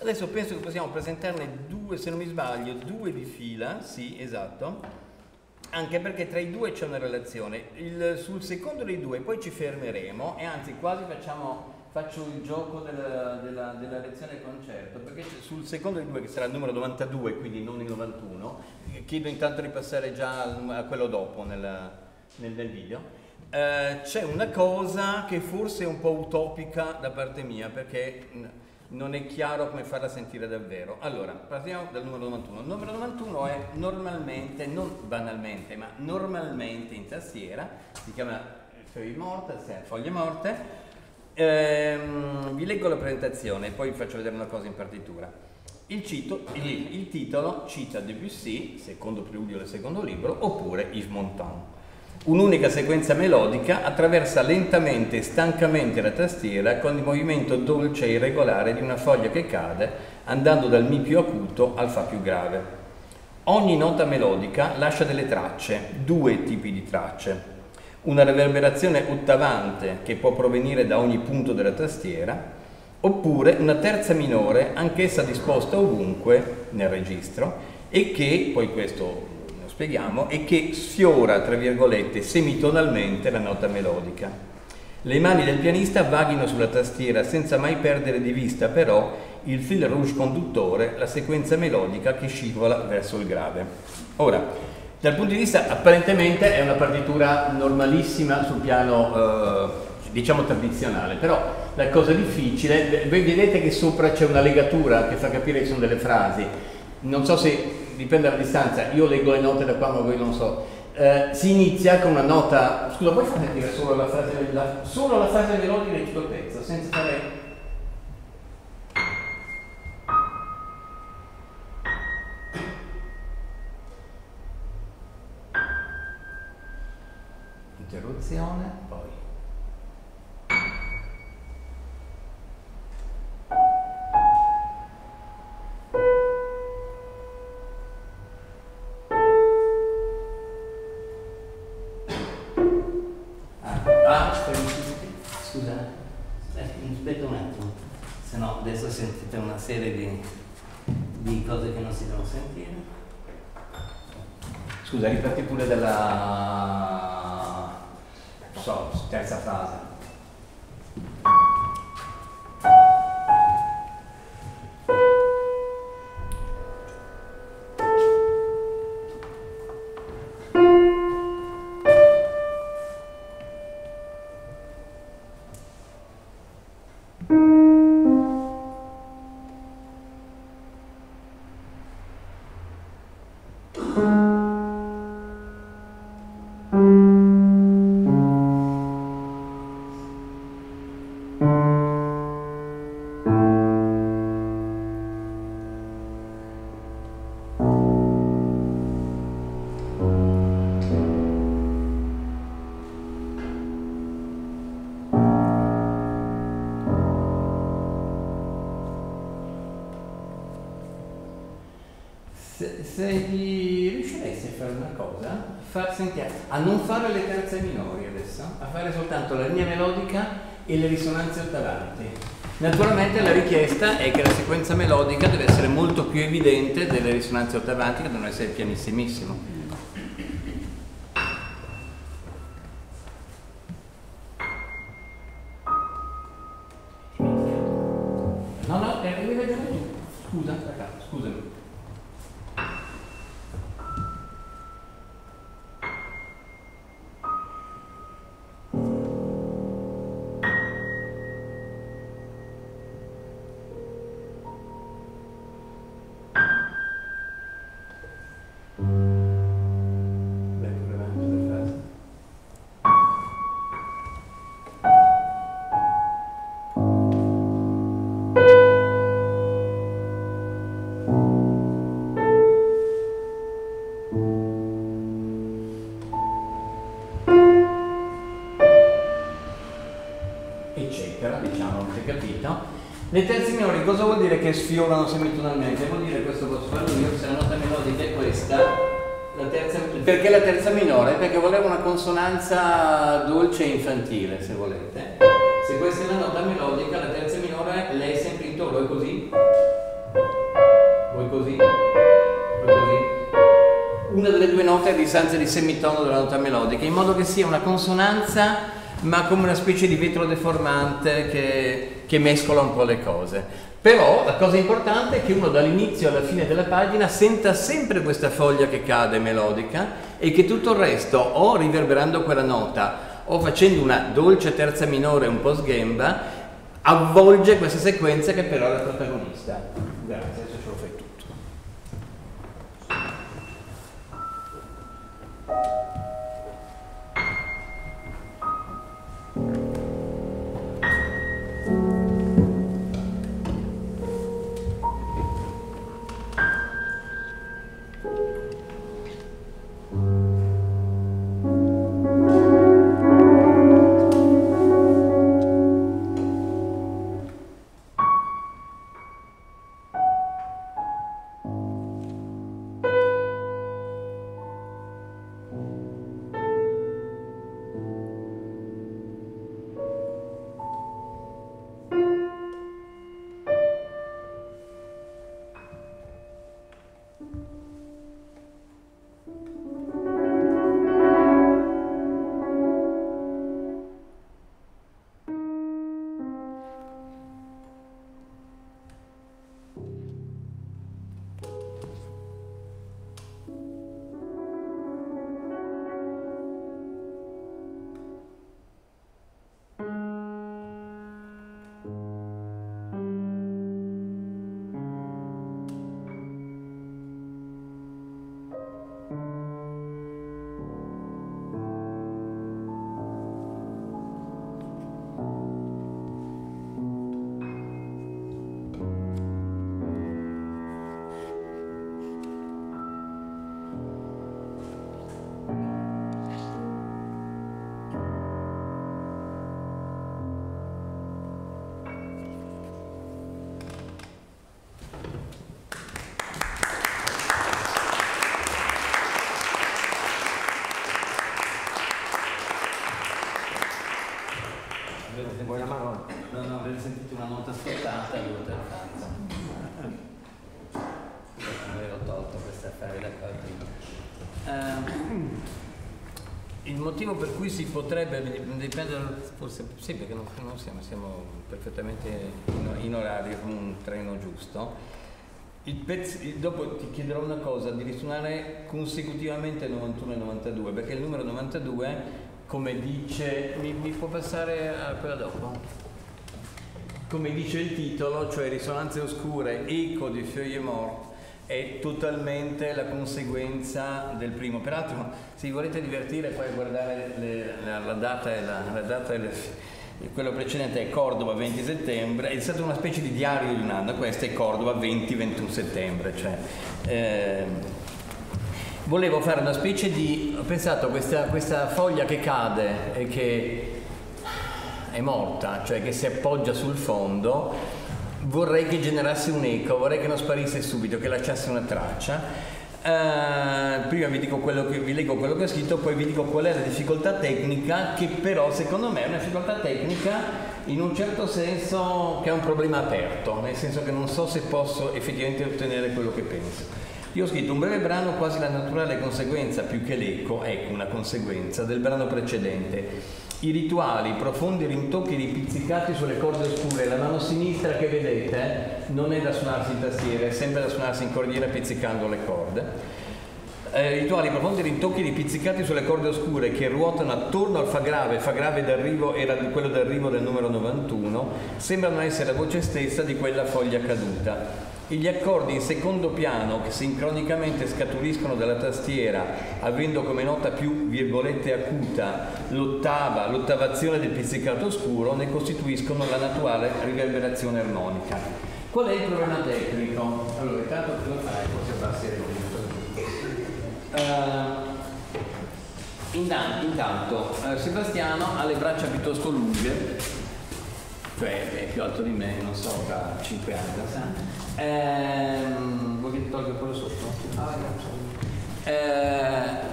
Adesso penso che possiamo presentarne due, se non mi sbaglio, due di fila, sì, esatto, anche perché tra i due c'è una relazione. Il, sul secondo dei due poi ci fermeremo e anzi quasi facciamo faccio il gioco della, della, della lezione concerto, perché sul secondo dei due, che sarà il numero 92, quindi non il 91, chiedo intanto di passare già a quello dopo nel, nel, nel video. Eh, c'è una cosa che forse è un po' utopica da parte mia, perché non è chiaro come farla sentire davvero. Allora, partiamo dal numero 91. Il numero 91 è normalmente, non banalmente, ma normalmente in tastiera, si chiama foglie morte, foglie morte, Ehm, vi leggo la presentazione e poi vi faccio vedere una cosa in partitura. Il, cito, il, il titolo cita Debussy, secondo preludio del secondo libro, oppure Yves Montand. Un'unica sequenza melodica attraversa lentamente e stancamente la tastiera con il movimento dolce e irregolare di una foglia che cade, andando dal Mi più acuto al Fa più grave. Ogni nota melodica lascia delle tracce, due tipi di tracce, una reverberazione ottavante che può provenire da ogni punto della tastiera, oppure una terza minore, anch'essa disposta ovunque nel registro e che, poi questo spieghiamo, e che sfiora, tra virgolette, semitonalmente la nota melodica. Le mani del pianista vaghino sulla tastiera senza mai perdere di vista però il fil rouge conduttore, la sequenza melodica che scivola verso il grave. Ora, dal punto di vista, apparentemente è una partitura normalissima sul piano, eh, diciamo, tradizionale, però la cosa difficile, voi vedete che sopra c'è una legatura che fa capire che sono delle frasi, non so se dipende dalla distanza, io leggo le note da qua ma voi non so, eh, si inizia con una nota, scusa puoi far dire solo la frase, la, solo la frase melodica di tutto il pezzo, senza fare interruzione, aspetta un attimo, se no adesso sentite una serie di, di cose che non si devono sentire. Scusa, ripeti pure della so, terza frase. E le risonanze ottavanti. Naturalmente la richiesta è che la sequenza melodica deve essere molto più evidente delle risonanze ottavanti che devono essere pianissimissimo. Sfiorano semitonalmente? Vuol dire questo posso farlo io, se la nota melodica è questa, La terza, perché la terza minore? Perché volevo una consonanza dolce e infantile, se volete. Se questa è la nota melodica, la terza minore lei è sempre in tono, è così. Vuoi così? Vuoi così? Una delle due note a distanza di semitono della nota melodica, in modo che sia una consonanza ma come una specie di vetro deformante che, che mescola un po' le cose. Però la cosa importante è che uno dall'inizio alla fine della pagina senta sempre questa foglia che cade melodica e che tutto il resto, o riverberando quella nota, o facendo una dolce terza minore un po' sghemba, avvolge questa sequenza che però è la protagonista. Grazie. Motivo per cui si potrebbe, dipende forse sì perché non, non siamo, siamo, perfettamente in, in, orario con un treno giusto. Pezzo, dopo ti chiederò una cosa, di risuonare consecutivamente 91 e 92, perché il numero 92, come dice, mi, mi può passare a quella dopo? Come dice il titolo, cioè risonanze oscure, eco di Feuille Morte, è totalmente la conseguenza del primo. Peraltro, se vi volete divertire poi guardare le, la, la, data e la, la data le, quello precedente è Cordova 20 settembre, è stato una specie di diario di un anno, questo è Cordova 20-21 settembre. Cioè, eh, volevo fare una specie di, ho pensato questa, questa foglia che cade e che è morta, cioè che si appoggia sul fondo, vorrei che generasse un eco, vorrei che non sparisse subito, che lasciasse una traccia. Uh, prima vi, che, vi, leggo quello che ho scritto, poi vi dico qual è la difficoltà tecnica, che però secondo me è una difficoltà tecnica in un certo senso che è un problema aperto, nel senso che non so se posso effettivamente ottenere quello che penso. Io ho scritto un breve brano quasi la naturale conseguenza, più che l'eco, ecco una conseguenza, del brano precedente i rituali, i profondi rintocchi ripizzicati sulle corde oscure. La mano sinistra che vedete non è da suonarsi in tastiera, è sempre da suonarsi in cordiera pizzicando le corde. Eh, rituali, profondi rintocchi ripizzicati sulle corde oscure che ruotano attorno al fa grave, fa grave d'arrivo era quello d'arrivo del numero 91, sembrano essere la voce stessa di quella foglia caduta gli accordi in secondo piano che sincronicamente scaturiscono dalla tastiera avendo come nota più virgolette acuta l'ottava, l'ottavazione del pizzicato scuro ne costituiscono la naturale riverberazione armonica. Qual è il problema tecnico? Allora, intanto cosa fai? Forse abbassi uh, intanto, intanto uh, Sebastiano ha le braccia piuttosto lunghe cioè è più alto di me, non so, da 5 anni. Ehm, vuoi che ti tolga quello sotto? Ah, Eh,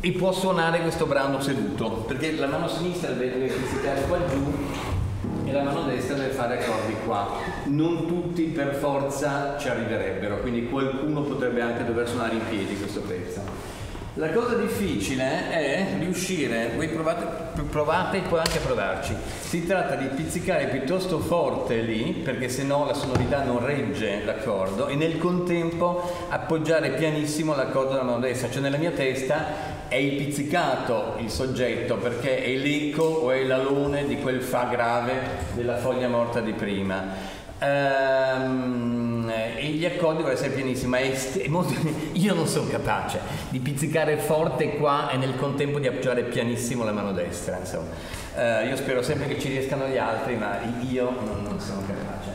e può suonare questo brano seduto, perché la mano sinistra deve pizzicare qua giù e la mano destra deve fare accordi qua. Non tutti per forza ci arriverebbero, quindi qualcuno potrebbe anche dover suonare in piedi questo pezzo. La cosa difficile è riuscire, voi provate, provate e poi anche provarci. Si tratta di pizzicare piuttosto forte lì, perché se no la sonorità non regge l'accordo, e nel contempo appoggiare pianissimo l'accordo della mano destra. Cioè nella mia testa è il pizzicato il soggetto, perché è l'eco o è l'alone di quel fa grave della foglia morta di prima. Ehm, e gli accordi devono essere pianissimi, ma molto, io non sono capace di pizzicare forte qua e nel contempo di appoggiare pianissimo la mano destra. Uh, io spero sempre che ci riescano gli altri, ma io non, non sono capace.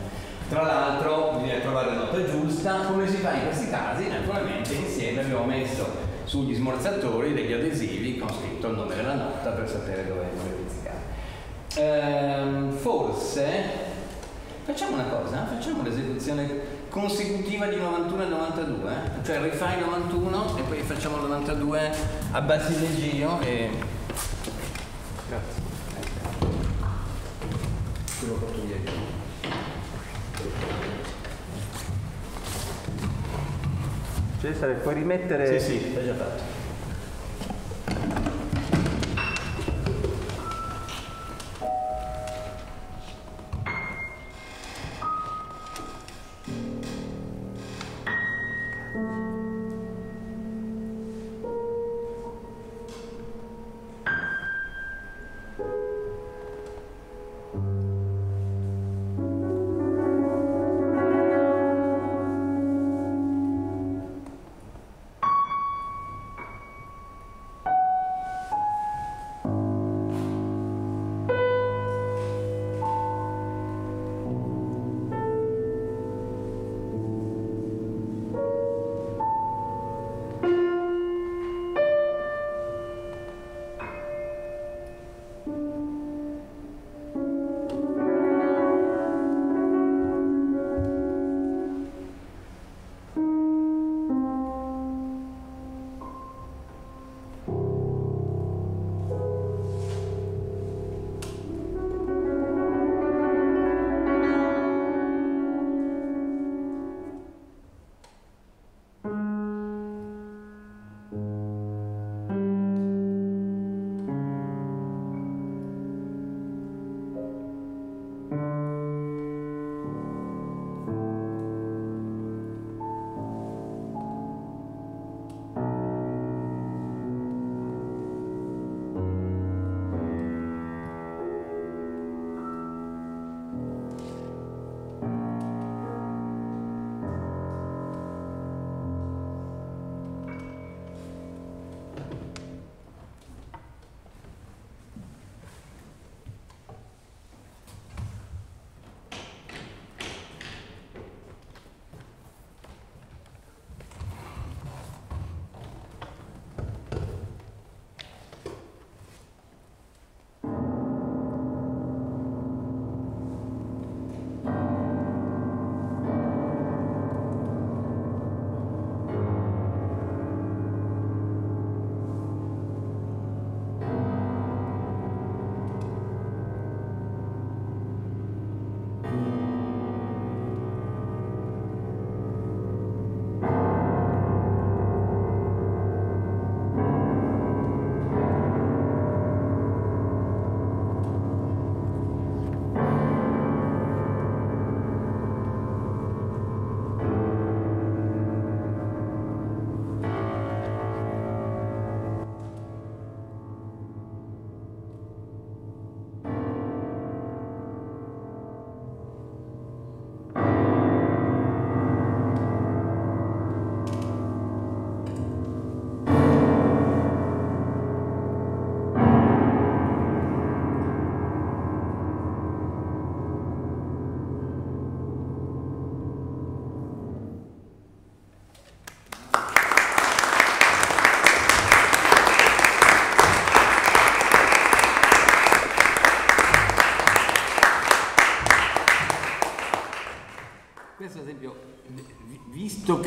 Tra l'altro bisogna trovare la nota giusta, come si fa in questi casi? Naturalmente insieme abbiamo messo sugli smorzatori degli adesivi con scritto il nome della nota per sapere dove, dove pizzicare. Uh, forse Facciamo una cosa, facciamo l'esecuzione consecutiva di 91 e 92, eh? cioè rifai 91 e poi facciamo 92 a basileggio e... Grazie. Te lo porto via io. Cesare, puoi rimettere... Sì, sì, l'hai già fatto.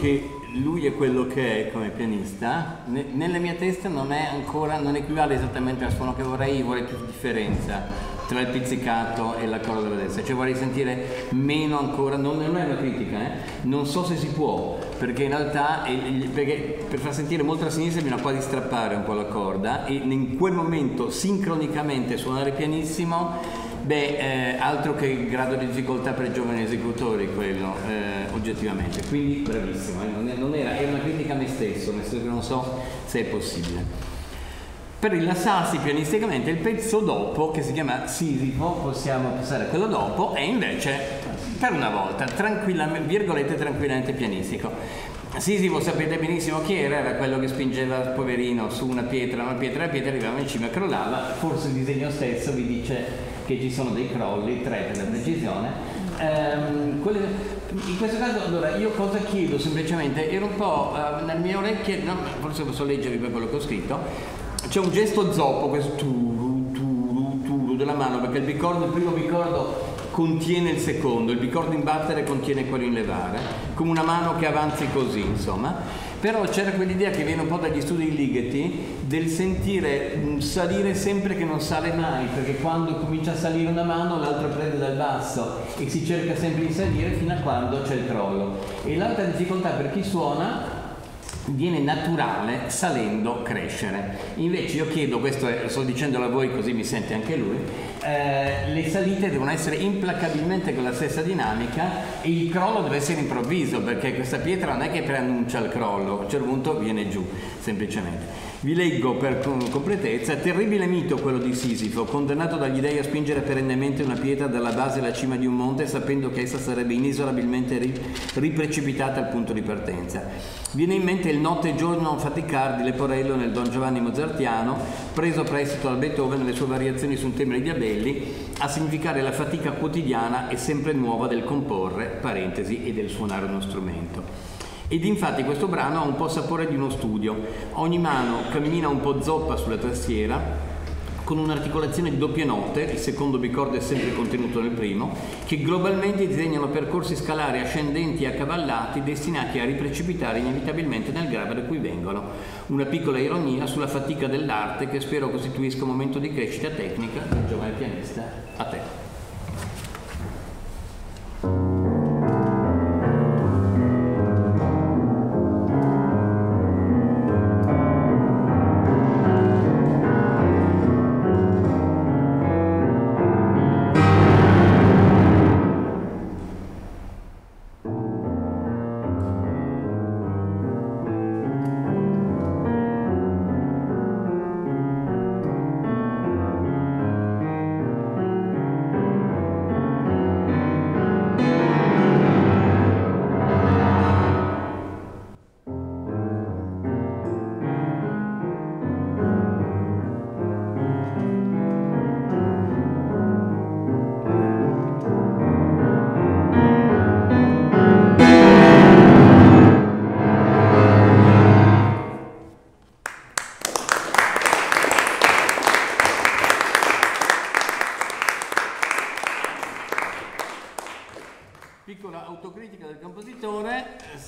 Che lui è quello che è come pianista, ne, nella mia testa non è ancora, non equivale esattamente al suono che vorrei, vorrei più differenza tra il pizzicato e l'accordo della destra, cioè vorrei sentire meno ancora, non, non è una critica, eh? non so se si può, perché in realtà perché per far sentire molto a sinistra bisogna quasi strappare un po' la corda e in quel momento sincronicamente suonare pianissimo Beh, eh, altro che il grado di difficoltà per i giovani esecutori quello, eh, oggettivamente. Quindi bravissimo, eh, non, non era, era, una critica a me stesso, nel senso che non so se è possibile. Per rilassarsi pianisticamente il pezzo dopo, che si chiama Sisifo, possiamo passare a quello dopo, è invece, per una volta, tranquillamente, virgolette, tranquillamente pianistico. Sisifo sapete benissimo chi era, era quello che spingeva il poverino su una pietra, una pietra, la pietra arrivava in cima e crollava, forse il disegno stesso vi dice che ci sono dei crolli, tre per la precisione. Um, quelle, in questo caso allora io cosa chiedo semplicemente? Ero un po' uh, nelle mie orecchie, no, forse posso leggervi per quello che ho scritto, c'è un gesto zoppo, questo turu, turu, turu della mano, perché il, bicordo, il primo bicordo contiene il secondo, il bicordo in battere contiene quello in levare, come una mano che avanzi così, insomma. Però c'era quell'idea che viene un po' dagli studi di Ligeti del sentire un salire sempre che non sale mai, perché quando comincia a salire una mano l'altra prende dal basso e si cerca sempre di salire fino a quando c'è il crollo. E l'altra difficoltà per chi suona viene naturale salendo crescere. Invece io chiedo, questo è, sto dicendolo a voi così mi sente anche lui, eh, le salite devono essere implacabilmente con la stessa dinamica e il crollo deve essere improvviso perché questa pietra non è che preannuncia il crollo, a un certo punto viene giù semplicemente. Vi leggo per completezza, terribile mito quello di Sisifo, condannato dagli dei a spingere perennemente una pietra dalla base alla cima di un monte sapendo che essa sarebbe inesorabilmente riprecipitata al punto di partenza. Viene in mente il notte e giorno faticar di Leporello nel Don Giovanni Mozartiano, preso prestito dal Beethoven nelle sue variazioni su un tema di Diabelli, a significare la fatica quotidiana e sempre nuova del comporre, parentesi, e del suonare uno strumento. Ed infatti questo brano ha un po' sapore di uno studio. Ogni mano cammina un po' zoppa sulla tastiera, con un'articolazione di doppie note, il secondo bicordo è sempre contenuto nel primo, che globalmente disegnano percorsi scalari ascendenti e accavallati destinati a riprecipitare inevitabilmente nel grave da cui vengono. Una piccola ironia sulla fatica dell'arte che spero costituisca un momento di crescita tecnica del giovane pianista. A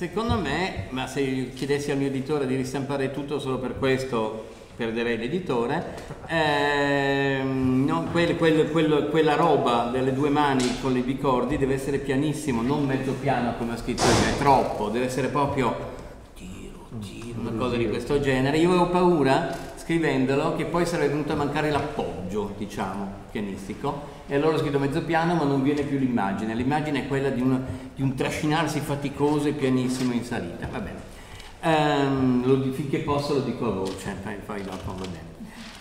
Secondo me, ma se chiedessi al mio editore di ristampare tutto solo per questo, perderei l'editore, ehm, no, quel, quel, quel, quella roba delle due mani con i bicordi deve essere pianissimo, non mezzo piano come ha scritto io, è troppo, deve essere proprio tiro, tiro, una cosa di questo genere. Io avevo paura scrivendolo che poi sarebbe venuto a mancare l'appoggio, diciamo, pianistico. E allora ho scritto mezzo piano ma non viene più l'immagine, l'immagine è quella di un, di un trascinarsi faticoso e pianissimo in salita, va bene. Um, lo, finché posso lo dico a voce, poi, poi dopo va bene.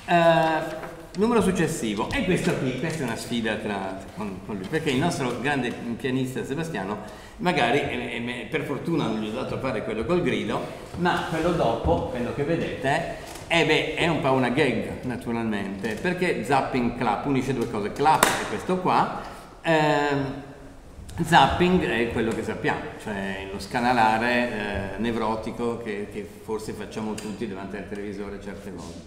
Uh, numero successivo, e questo qui, questa è una sfida tra, con, con, lui, perché il nostro grande pianista Sebastiano, magari eh, eh, per fortuna non gli ho dato a fare quello col grido, ma quello dopo, quello che vedete, eh beh, è un po' una gag naturalmente, perché zapping clap unisce due cose, clap è questo qua, ehm, zapping è quello che sappiamo, cioè lo scanalare eh, nevrotico che, che, forse facciamo tutti davanti al televisore certe volte.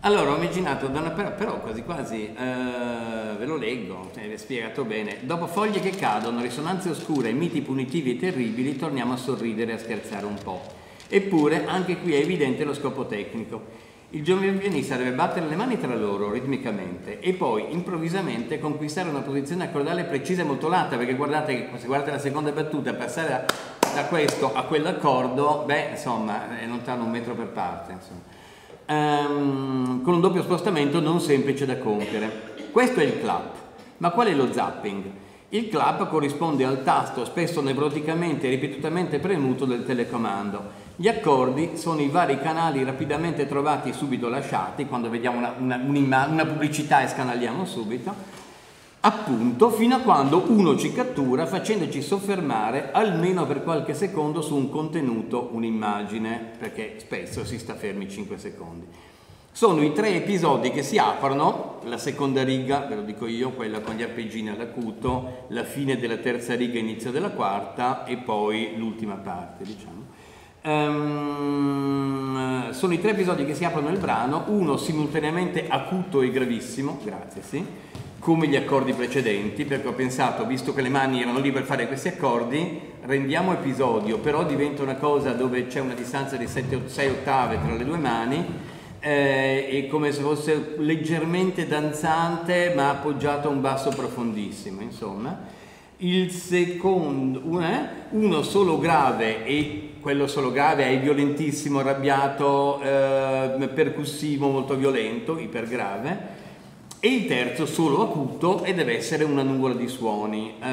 Allora ho immaginato, da una, però, però quasi quasi, eh, ve lo leggo, cioè, è spiegato bene. Dopo foglie che cadono, risonanze oscure, miti punitivi e terribili, torniamo a sorridere e a scherzare un po'. Eppure anche qui è evidente lo scopo tecnico. Il giovane pianista deve battere le mani tra loro ritmicamente e poi improvvisamente conquistare una posizione accordale precisa e molto latta, perché guardate che se guardate la seconda battuta, passare da, da questo a quell'accordo, beh, insomma, è lontano un metro per parte, um, con un doppio spostamento non semplice da compiere. Questo è il clap. Ma qual è lo zapping? Il clap corrisponde al tasto spesso nevroticamente e ripetutamente premuto del telecomando. Gli accordi sono i vari canali rapidamente trovati e subito lasciati, quando vediamo una, una, una pubblicità e scanaliamo subito, appunto fino a quando uno ci cattura facendoci soffermare almeno per qualche secondo su un contenuto, un'immagine, perché spesso si sta fermi 5 secondi. Sono i tre episodi che si aprono, la seconda riga, ve lo dico io, quella con gli arpeggini all'acuto, la fine della terza riga, inizio della quarta e poi l'ultima parte, diciamo. Um, sono i tre episodi che si aprono nel brano, uno simultaneamente acuto e gravissimo, grazie, sì, come gli accordi precedenti, perché ho pensato, visto che le mani erano lì per fare questi accordi, rendiamo episodio, però diventa una cosa dove c'è una distanza di 6 ottave tra le due mani eh, è come se fosse leggermente danzante ma appoggiato a un basso profondissimo, insomma. Il secondo, uno, uno solo grave e quello solo grave è violentissimo, arrabbiato, eh, percussivo, molto violento, ipergrave e il terzo solo acuto e deve essere una nuvola di suoni. Eh,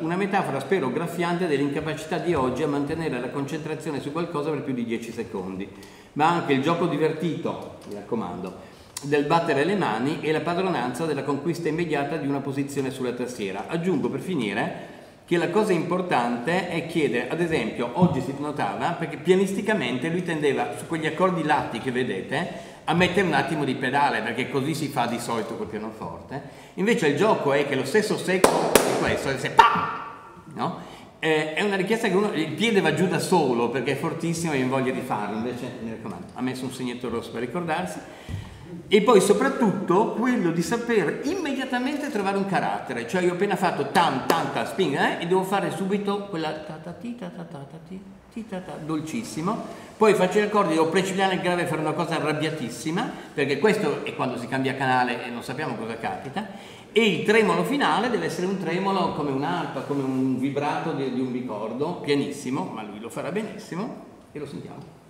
una metafora spero graffiante dell'incapacità di oggi a mantenere la concentrazione su qualcosa per più di 10 secondi ma anche il gioco divertito, mi raccomando, del battere le mani e la padronanza della conquista immediata di una posizione sulla tastiera. Aggiungo per finire che la cosa importante è chiedere, ad esempio, oggi si notava, perché pianisticamente lui tendeva su quegli accordi latti che vedete a mettere un attimo di pedale, perché così si fa di solito col pianoforte. Invece il gioco è che lo stesso secco di questo, se pa! No? eh, è una richiesta che uno, il piede va giù da solo perché è fortissimo e ha voglia di farlo, invece mi raccomando, ha messo un segnetto rosso per ricordarsi. E poi soprattutto quello di saper immediatamente trovare un carattere, cioè io ho appena fatto tam, tanta, spinga eh, e devo fare subito quella ta ta ti ta ta ta ta ti dolcissimo, poi faccio gli accordi, devo precipitare nel grave e fare una cosa arrabbiatissima, perché questo è quando si cambia canale e non sappiamo cosa capita, e il tremolo finale deve essere un tremolo come un'arpa, come un vibrato di, di un bicordo, pianissimo, ma lui lo farà benissimo e lo sentiamo.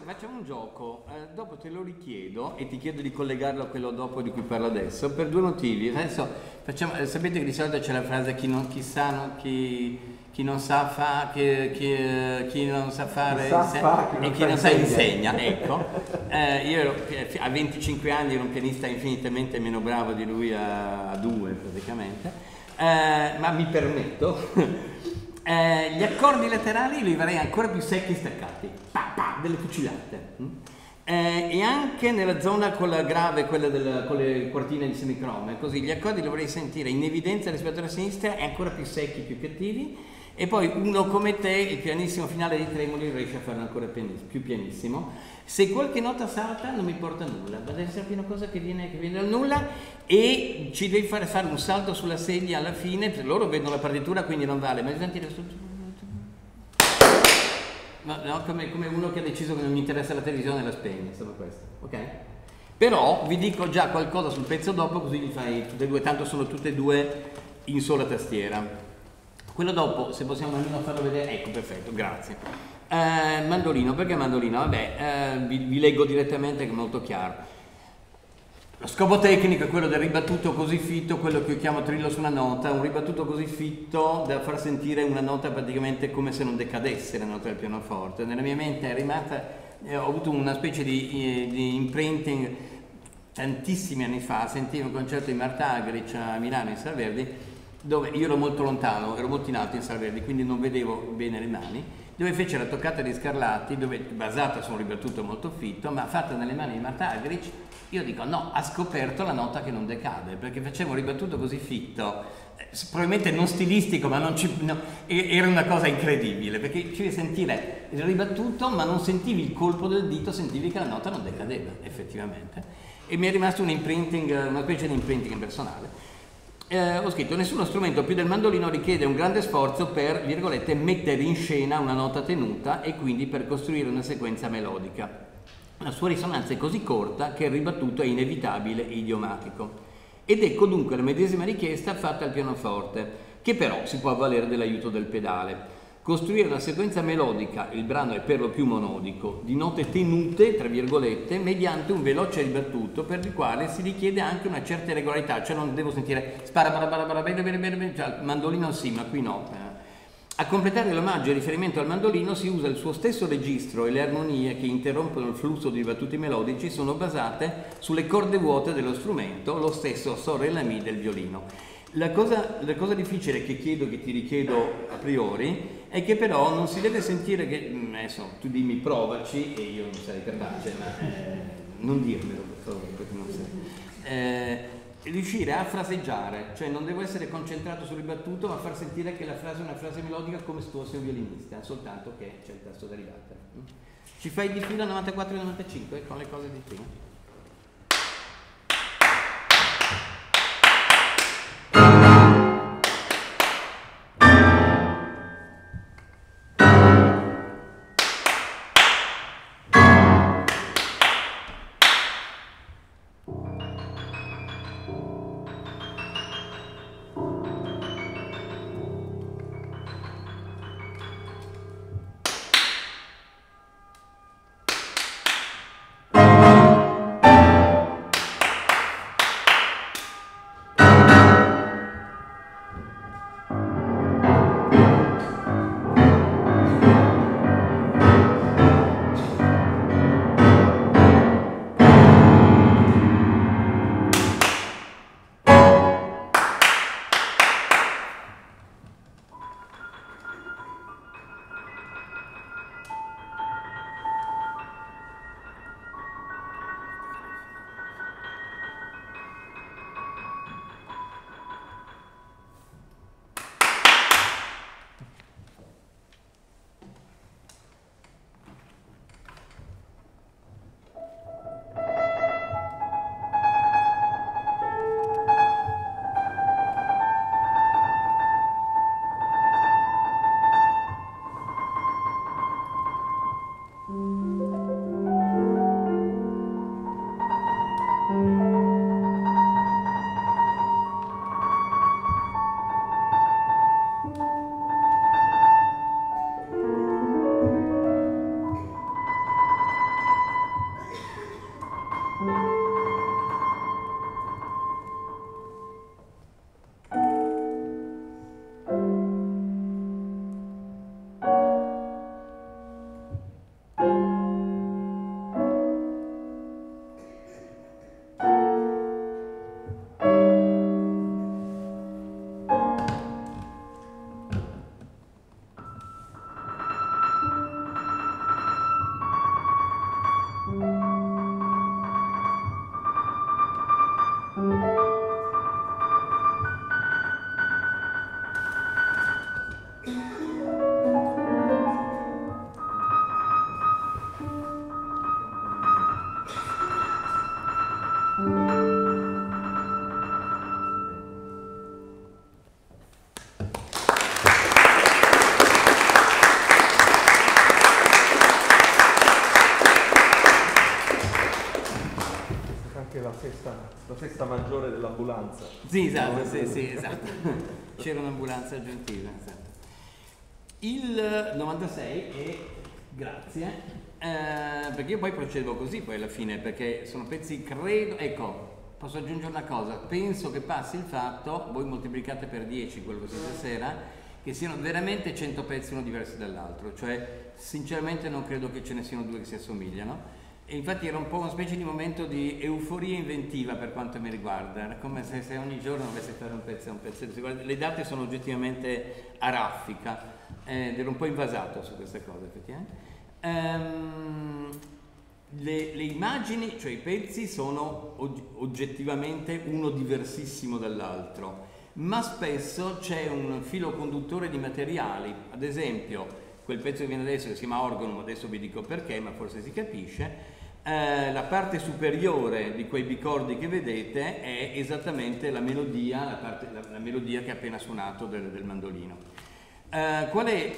Facciamo un gioco, eh, dopo te lo richiedo e ti chiedo di collegarlo a quello dopo di cui parlo adesso, per due motivi. Adesso facciamo, eh, sapete che di solito c'è la frase chi non, chi sa, no, chi, chi non sa fa, chi, chi, chi non sa fare sa fa, e chi non sa insegna, ecco. Eh, io ero, a 25 anni ero un pianista infinitamente meno bravo di lui a, a due praticamente, eh, ma mi permetto. Eh, gli accordi laterali li farei ancora più secchi e staccati, delle fucilate. Mm? eh, e anche nella zona con la grave, quella del, con le quartine di semicrome, così gli accordi li vorrei sentire in evidenza rispetto alla sinistra e ancora più secchi, più cattivi e poi uno come te, il pianissimo finale di Tremoli, riesce a farlo ancora più pianissimo. Se qualche nota salta non mi porta nulla, ma deve essere una cosa che viene, che viene dal nulla e ci devi fare fare un salto sulla sedia alla fine, loro vedono la partitura quindi non vale, ma devi sentire No, no, come, come, uno che ha deciso che non gli interessa la televisione la spegne, insomma questo, ok? Però vi dico già qualcosa sul pezzo dopo così vi fai tutte e due, tanto sono tutte e due in sola tastiera. Quello dopo, se possiamo almeno farlo vedere, ecco perfetto, grazie. Eh, mandolino, perché mandolino? Vabbè, eh, vi, vi leggo direttamente che è molto chiaro. Scopo tecnico è quello del ribattuto così fitto, quello che io chiamo trillo su una nota, un ribattuto così fitto da far sentire una nota praticamente come se non decadesse la nota del pianoforte. Nella mia mente è rimasta, eh, ho avuto una specie di, eh, di, imprinting tantissimi anni fa, sentivo un concerto di Marta Agric a Milano in Salverdi, dove io ero molto lontano, ero molto in alto in Salverdi, quindi non vedevo bene le mani, dove fece la toccata di Scarlatti, dove, basata su un ribattuto molto fitto, ma fatta nelle mani di Marta Agric io dico no, ha scoperto la nota che non decade, perché faceva un ribattuto così fitto, eh, probabilmente non stilistico, ma non ci, no, era una cosa incredibile, perché ci sentire il ribattuto, ma non sentivi il colpo del dito, sentivi che la nota non decadeva, effettivamente. E mi è rimasto un imprinting, una specie di imprinting personale. Eh, ho scritto, nessuno strumento più del mandolino richiede un grande sforzo per, virgolette, mettere in scena una nota tenuta e quindi per costruire una sequenza melodica. La sua risonanza è così corta che il ribattuto è inevitabile e idiomatico. Ed ecco dunque la medesima richiesta fatta al pianoforte, che però si può avvalere dell'aiuto del pedale. Costruire una sequenza melodica, il brano è per lo più monodico, di note tenute, tra virgolette, mediante un veloce ribattuto per il quale si richiede anche una certa regolarità, cioè non devo sentire spara bara bara bene bene bene, cioè mandolino sì, ma qui no. A completare l'omaggio e riferimento al mandolino si usa il suo stesso registro e le armonie che interrompono il flusso di battuti melodici sono basate sulle corde vuote dello strumento, lo stesso So Re La Mi del violino. La cosa, la cosa, difficile che chiedo, che ti richiedo a priori, è che però non si deve sentire che, mm, adesso tu dimmi provaci e io non sarei capace, ma eh, non dirmelo per favore, perché non sei. Eh, riuscire a fraseggiare, cioè non devo essere concentrato sul ribattuto, ma far sentire che la frase è una frase melodica come se tu fossi un violinista, soltanto che c'è il tasto ribattere. Ci fai di fila 94 e 95 con le cose di prima? La festa maggiore dell'ambulanza. Sì, esatto, sì, sì, esatto. C'era un'ambulanza aggiuntiva, esatto. Il 96 e grazie, eh, perché io poi procedo così poi alla fine, perché sono pezzi, credo, ecco, posso aggiungere una cosa, penso che passi il fatto, voi moltiplicate per 10 quello che siete stasera, che siano veramente 100 pezzi uno diverso dall'altro, cioè sinceramente non credo che ce ne siano due che si assomigliano e infatti era un po' una specie di momento di euforia inventiva per quanto mi riguarda, era come se, se ogni giorno dovesse fare un pezzo, un pezzetto. Le date sono oggettivamente a raffica ed ero un po' invasato su queste cose effettivamente. Um, le, le, immagini, cioè i pezzi, sono oggettivamente uno diversissimo dall'altro, ma spesso c'è un filo conduttore di materiali, ad esempio quel pezzo che viene adesso che si chiama Orgonum, adesso vi dico perché, ma forse si capisce, eh, la parte superiore di quei bicordi che vedete è esattamente la melodia, la, parte, la, la melodia che ha appena suonato del, del mandolino. Eh, qual è,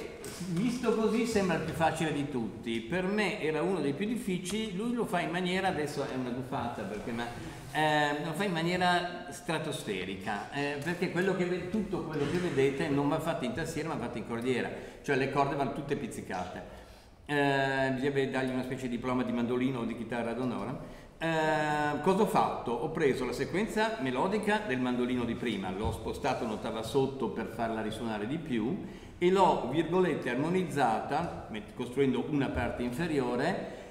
visto così sembra il più facile di tutti, per me era uno dei più difficili, lui lo fa in maniera, adesso è una buffata perché ma, eh, lo fa in maniera stratosferica, eh, perché quello che, tutto quello che vedete non va fatto in tastiera ma va fatto in cordiera, cioè le corde vanno tutte pizzicate eh, bisogna dargli una specie di diploma di mandolino o di chitarra d'onore. Eh, cosa ho fatto? Ho preso la sequenza melodica del mandolino di prima, l'ho spostata un'ottava sotto per farla risuonare di più e l'ho, virgolette, armonizzata, costruendo una parte inferiore,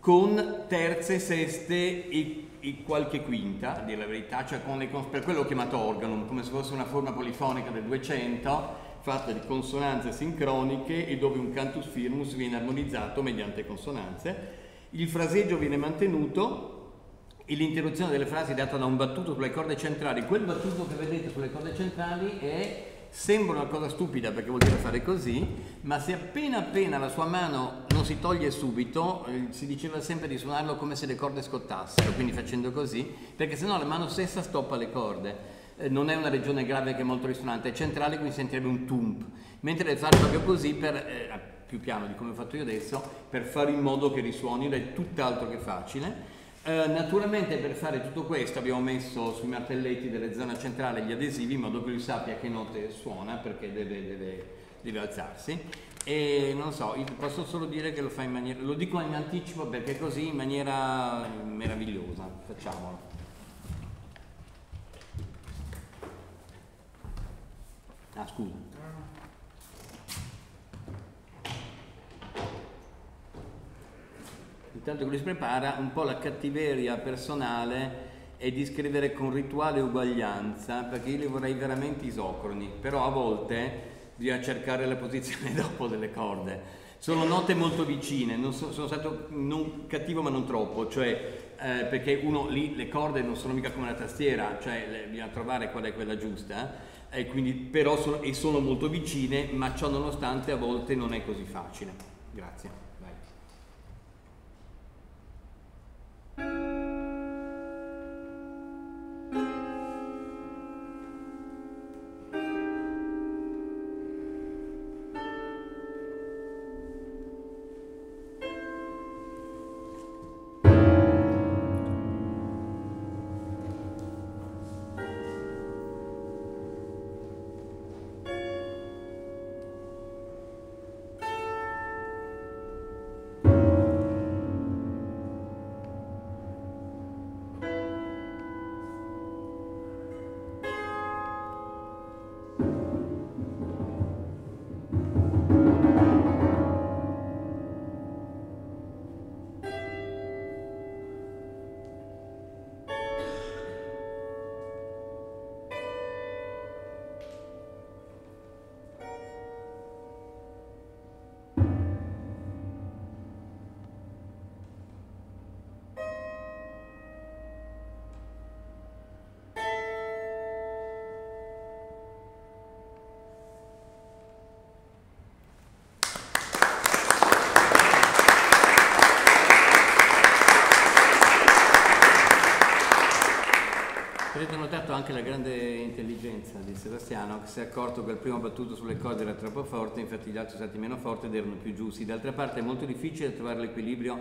con terze, seste e, e qualche quinta, a dire la verità, cioè le, per quello ho chiamato organo, come se fosse una forma polifonica del 200, fatta di consonanze sincroniche e dove un cantus firmus viene armonizzato mediante consonanze. Il fraseggio viene mantenuto e l'interruzione delle frasi è data da un battuto sulle corde centrali. Quel battuto che vedete sulle corde centrali è sembra una cosa stupida perché vuol dire fare così, ma se appena appena la sua mano non si toglie subito, eh, si diceva sempre di suonarlo come se le corde scottassero, quindi facendo così, perché sennò la mano stessa stoppa le corde. Eh, non è una regione grave che è molto risonante, è centrale quindi sentirebbe un tump, mentre fare proprio così per, eh, più piano di come ho fatto io adesso, per fare in modo che risuoni è tutt'altro che facile. Eh, naturalmente per fare tutto questo abbiamo messo sui martelletti delle zone centrali gli adesivi in modo che lui sappia che note suona perché deve, deve, deve alzarsi e non so, posso solo dire che lo fa in maniera, lo dico in anticipo perché così in maniera meravigliosa, facciamolo. Ah, scusa. Intanto che lui si prepara, un po' la cattiveria personale è di scrivere con rituale uguaglianza, perché io li vorrei veramente isocroni, però a volte bisogna cercare la posizione dopo delle corde. Sono note molto vicine, so, sono stato non cattivo ma non troppo, cioè eh, perché uno lì le corde non sono mica come una tastiera, cioè le, bisogna trovare qual è quella giusta e quindi, però sono, e sono molto vicine, ma ciò nonostante a volte non è così facile. Grazie. Anche la grande intelligenza di Sebastiano che si è accorto che il primo battuto sulle corde era troppo forte, infatti gli altri sono stati meno forti ed erano più giusti. D'altra parte è molto difficile trovare l'equilibrio,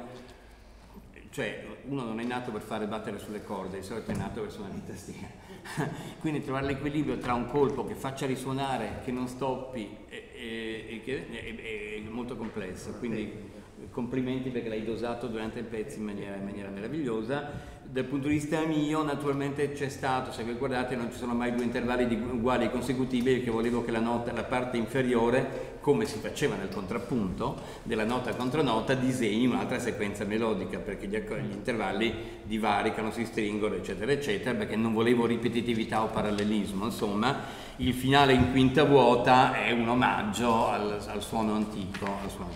cioè uno non è nato per fare battere sulle corde, di solito è nato per suonare in tastiera. Quindi trovare l'equilibrio tra un colpo che faccia risuonare, che non stoppi, è, è, è, è molto complesso. Quindi complimenti perché l'hai dosato durante il pezzo in maniera, in maniera meravigliosa dal punto di vista mio naturalmente c'è stato, se vi guardate non ci sono mai due intervalli uguali e consecutivi perché volevo che la nota, la parte inferiore, come si faceva nel contrappunto, della nota contro nota, disegni un'altra sequenza melodica perché gli, gli intervalli divaricano, si stringono eccetera eccetera perché non volevo ripetitività o parallelismo, insomma il finale in quinta vuota è un omaggio al, al suono antico. Al suono.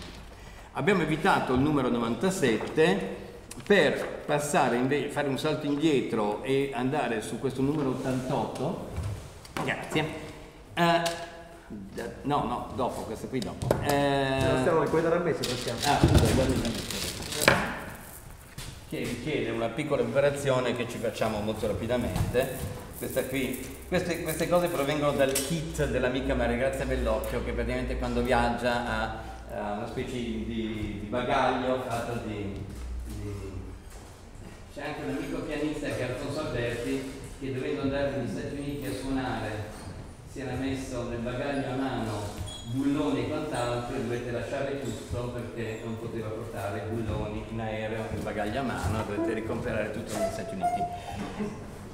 Abbiamo evitato il numero 97 per passare invece, fare un salto indietro e andare su questo numero 88, grazie. Eh, no, no, dopo, questo qui dopo. Eh, Ce la stiamo ricordando a me se possiamo. Ah, scusa, guarda che richiede una piccola operazione che ci facciamo molto rapidamente. Questa qui, queste, queste cose provengono dal kit dell'amica Maria Grazia Bellocchio che praticamente quando viaggia ha, ha una specie di, di bagaglio fatto di c'è anche un amico pianista che è Alfonso Alberti che dovendo andare negli Stati Uniti a suonare si era messo nel bagaglio a mano bulloni e quant'altro e dovete lasciare tutto perché non poteva portare bulloni in aereo nel bagaglio a mano, dovete ricomprare tutto negli Stati Uniti.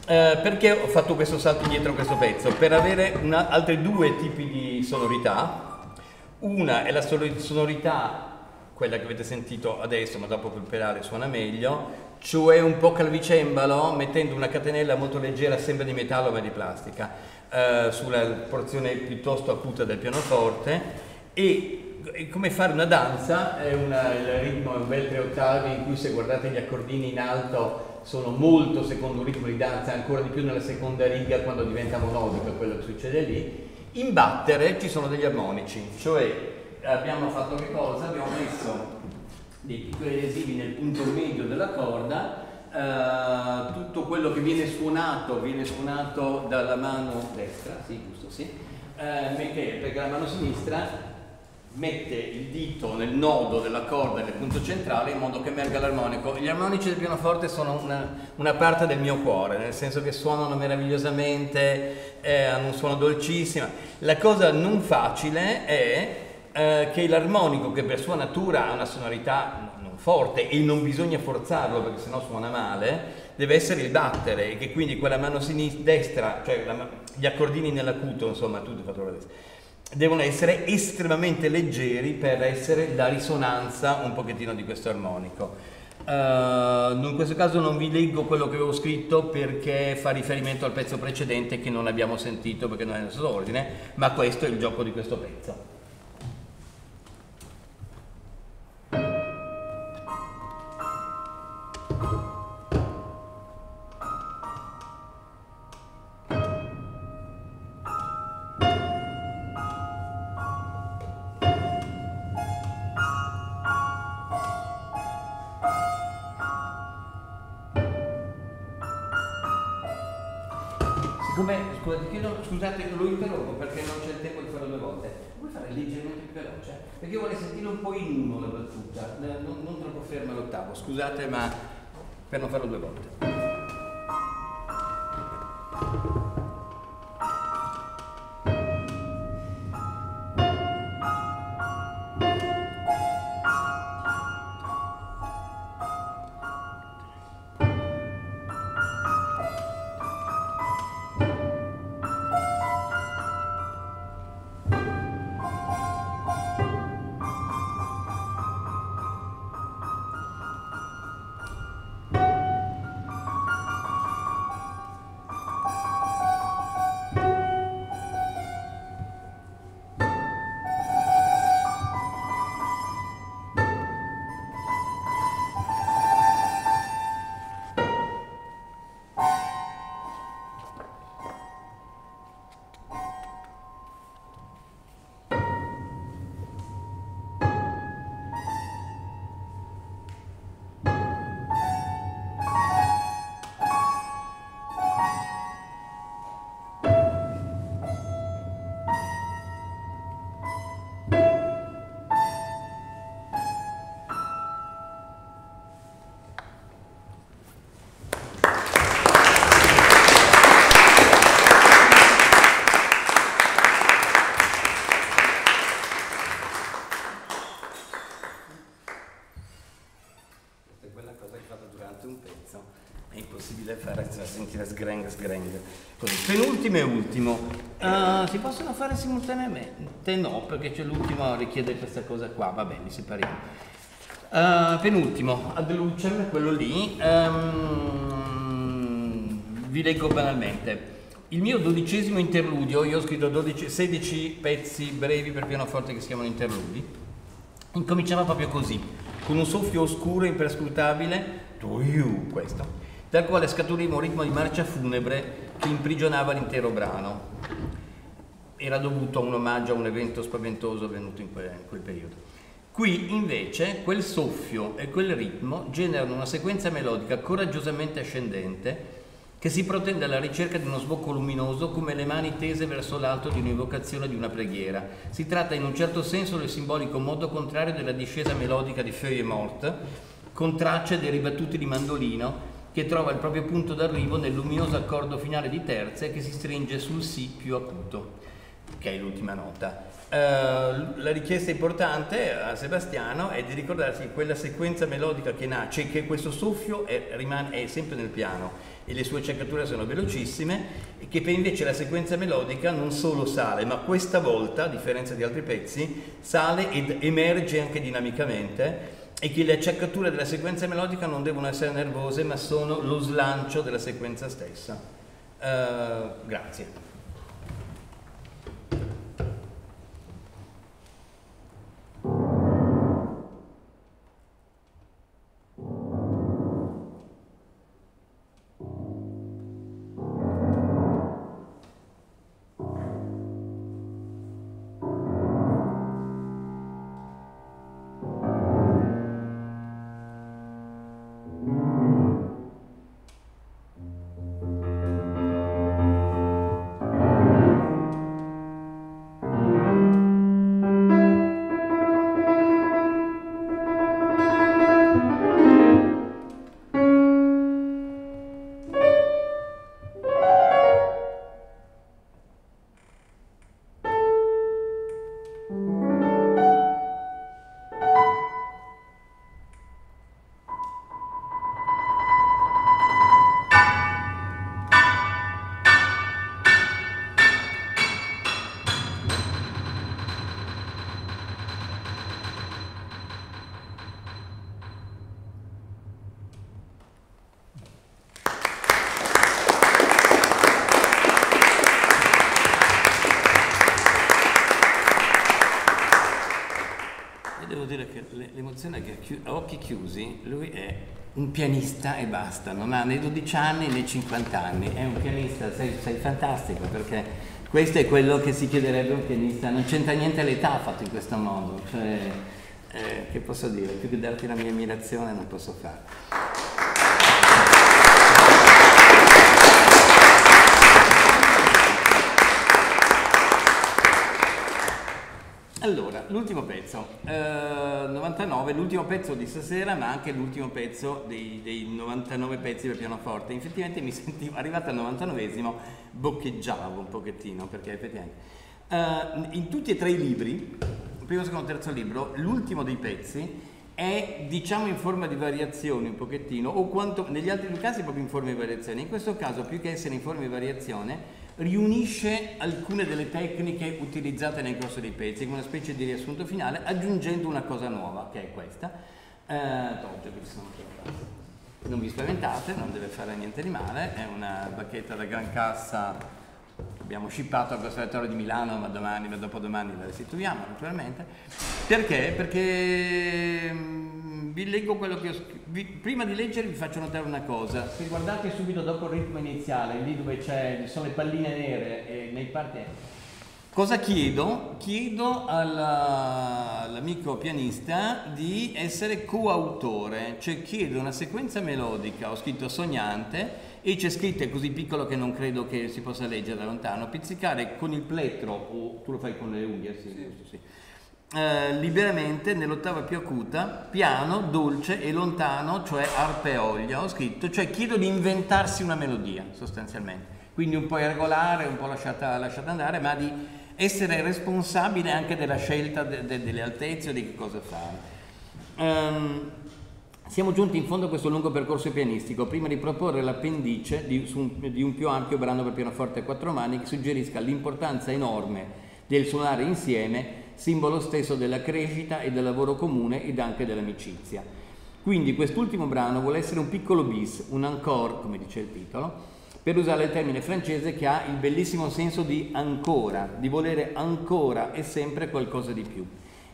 Eh, perché ho fatto questo salto indietro questo pezzo? Per avere una, altri due tipi di sonorità. Una è la sonorità, quella che avete sentito adesso, ma dopo col pedale suona meglio, cioè un po' calvicembalo mettendo una catenella molto leggera, sempre di metallo ma di plastica, eh, sulla porzione piuttosto acuta del pianoforte e, come fare una danza, una, il ritmo è un bel tre ottavi in cui se guardate gli accordini in alto sono molto secondo un ritmo di danza, ancora di più nella seconda riga quando diventa monodico quello che succede lì. In battere ci sono degli armonici, cioè abbiamo fatto che cosa? Abbiamo messo dei piccoli adesivi nel punto medio della corda, eh, tutto quello che viene suonato viene suonato dalla mano destra, sì, giusto, sì, eh, perché la mano sinistra mette il dito nel nodo della corda nel punto centrale in modo che emerga l'armonico. Gli armonici del pianoforte sono una, una, parte del mio cuore, nel senso che suonano meravigliosamente, eh, hanno un suono dolcissimo. La cosa non facile è eh, che l'armonico che per sua natura ha una sonorità non forte e non bisogna forzarlo perché sennò suona male, deve essere il battere e che quindi quella mano sinistra, destra, cioè la, gli accordini nell'acuto, insomma, tutto fatto la destra, devono essere estremamente leggeri per essere la risonanza un pochettino di questo armonico. Uh, in questo caso non vi leggo quello che avevo scritto perché fa riferimento al pezzo precedente che non abbiamo sentito perché non è nel suo ordine, ma questo è il gioco di questo pezzo. Leggermente più veloce? Perché io vorrei sentire un po' in uno la battuta, non, non troppo ferma l'ottavo. Scusate, ma per non farlo due volte. Sgreng, sgreng. Così. Penultimo e ultimo. Uh, si possono fare simultaneamente? No, perché c'è l'ultimo richiede questa cosa qua. Va bene, separiamo. Uh, penultimo, ad lucem, quello lì. Um, vi leggo banalmente. Il mio dodicesimo interludio, io ho scritto 12, 16 pezzi brevi per pianoforte che si chiamano interludi, incominciava proprio così, con un soffio oscuro e imperscrutabile, questo, dal quale scaturiva un ritmo di marcia funebre che imprigionava l'intero brano. Era dovuto a un omaggio a un evento spaventoso avvenuto in quel, in quel periodo. Qui invece quel soffio e quel ritmo generano una sequenza melodica coraggiosamente ascendente che si protende alla ricerca di uno sbocco luminoso come le mani tese verso l'alto di un'invocazione di una preghiera. Si tratta in un certo senso del simbolico modo contrario della discesa melodica di Feuille Morte, con tracce dei ribattuti di mandolino che trova il proprio punto d'arrivo nel luminoso accordo finale di terze che si stringe sul Si più acuto, che è l'ultima nota. Uh, la richiesta importante a Sebastiano è di ricordarsi che quella sequenza melodica che nasce, che questo soffio è, rimane, è sempre nel piano e le sue cercature sono velocissime e che invece la sequenza melodica non solo sale, ma questa volta, a differenza di altri pezzi, sale ed emerge anche dinamicamente e che le acciaccature della sequenza melodica non devono essere nervose, ma sono lo slancio della sequenza stessa. Uh, grazie. Occhi chiusi, lui è un pianista e basta, non ha né 12 anni né 50 anni, è un pianista, sei, sei fantastico perché questo è quello che si chiederebbe un pianista, non c'entra niente l'età fatto in questo modo, cioè, eh, che posso dire, più che darti la mia ammirazione non posso fare. Allora, l'ultimo pezzo, eh, 99, l'ultimo pezzo di stasera, ma anche l'ultimo pezzo dei, dei 99 pezzi per pianoforte. Effettivamente mi sentivo, arrivato al 99esimo, boccheggiavo un pochettino, perché effettivamente... Eh, in tutti e tre i libri, primo, secondo, terzo libro, l'ultimo dei pezzi è diciamo in forma di variazione un pochettino, o quanto, negli altri casi proprio in forma di variazione. In questo caso, più che essere in forma di variazione, riunisce alcune delle tecniche utilizzate nel corso dei pezzi come una specie di riassunto finale aggiungendo una cosa nuova che è questa. Eh, non vi spaventate non deve fare niente di male è una bacchetta da gran cassa abbiamo shippato al Conservatorio di Milano ma domani ma dopodomani la restituiamo naturalmente perché? perché mm, vi leggo quello che ho scritto prima di leggere vi faccio notare una cosa, se guardate subito dopo il ritmo iniziale, lì dove ci sono le palline nere e nei parti... Cosa chiedo? Chiedo alla, all'amico pianista di essere coautore, cioè chiedo una sequenza melodica, ho scritto sognante e c'è scritto, è così piccolo che non credo che si possa leggere da lontano, pizzicare con il plettro, o tu lo fai con le unghie, sì, sì. Giusto, sì eh, liberamente nell'ottava più acuta, piano, dolce e lontano, cioè arpe olio, ho scritto, cioè chiedo di inventarsi una melodia sostanzialmente, quindi un po' irregolare, un po' lasciata, lasciata andare, ma di essere responsabile anche della scelta de, de, delle altezze o di che cosa fare. Um, Siamo giunti in fondo a questo lungo percorso pianistico prima di proporre l'appendice di, di, un più ampio brano per pianoforte a quattro mani che suggerisca l'importanza enorme del suonare insieme, simbolo stesso della crescita e del lavoro comune ed anche dell'amicizia. Quindi quest'ultimo brano vuole essere un piccolo bis, un encore, come dice il titolo, per usare il termine francese che ha il bellissimo senso di ancora, di volere ancora e sempre qualcosa di più.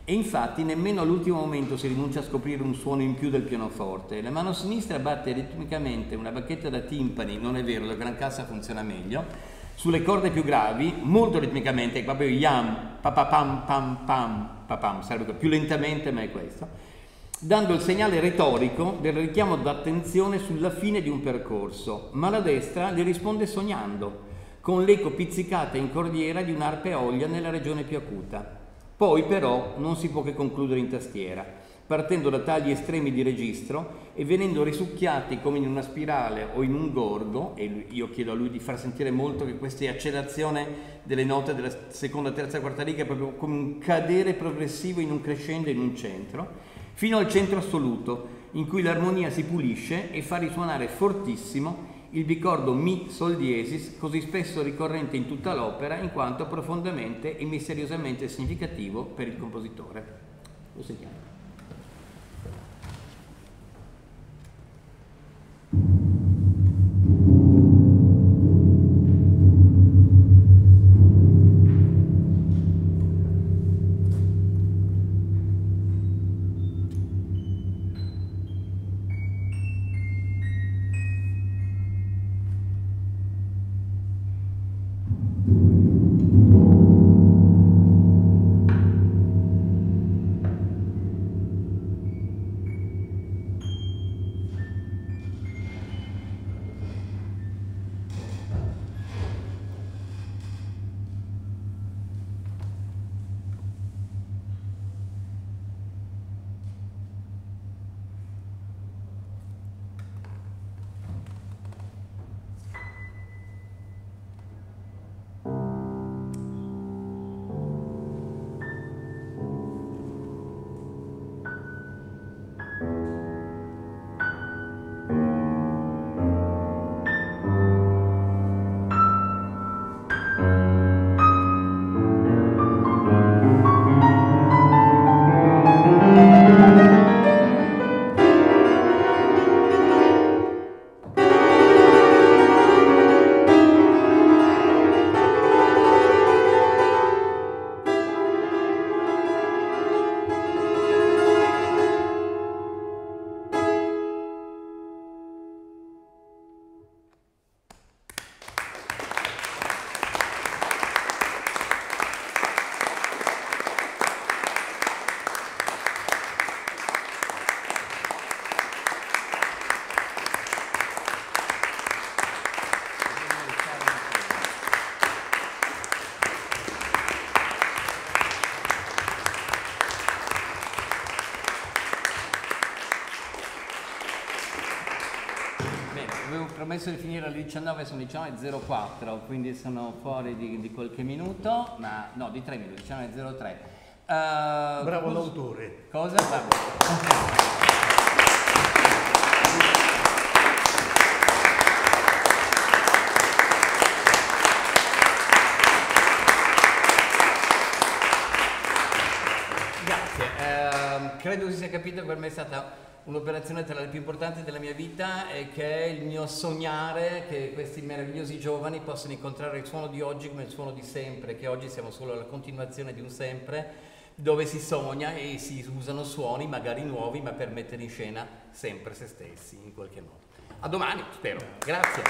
E infatti nemmeno all'ultimo momento si rinuncia a scoprire un suono in più del pianoforte. La mano sinistra batte ritmicamente una bacchetta da timpani, non è vero, la gran cassa funziona meglio, sulle corde più gravi, molto ritmicamente, proprio yam, papapam, pam, pam, papam, sarebbe più lentamente, ma è questo, dando il segnale retorico del richiamo d'attenzione sulla fine di un percorso, ma la destra le risponde sognando, con l'eco pizzicata in cordiera di un'arpe olia nella regione più acuta. Poi però non si può che concludere in tastiera, partendo da tagli estremi di registro e venendo risucchiati come in una spirale o in un gorgo, e io chiedo a lui di far sentire molto che questa accelerazione delle note della seconda, terza, quarta riga è proprio come un cadere progressivo in un crescendo in un centro, fino al centro assoluto, in cui l'armonia si pulisce e fa risuonare fortissimo il bicordo Mi Sol diesis, così spesso ricorrente in tutta l'opera, in quanto profondamente e misteriosamente significativo per il compositore. Lo sentiamo. Promesso di finire alle 19, sono 19.04, quindi sono fuori di, di, qualche minuto, ma no, di 3 minuti, 19.03. Uh, Bravo l'autore. Cosa? Bravo. Grazie, uh, credo si sia capito che per me è stata un'operazione tra le più importanti della mia vita e che è il mio sognare che questi meravigliosi giovani possano incontrare il suono di oggi come il suono di sempre, che oggi siamo solo alla continuazione di un sempre dove si sogna e si usano suoni magari nuovi ma per mettere in scena sempre se stessi in qualche modo. A domani, spero. Grazie.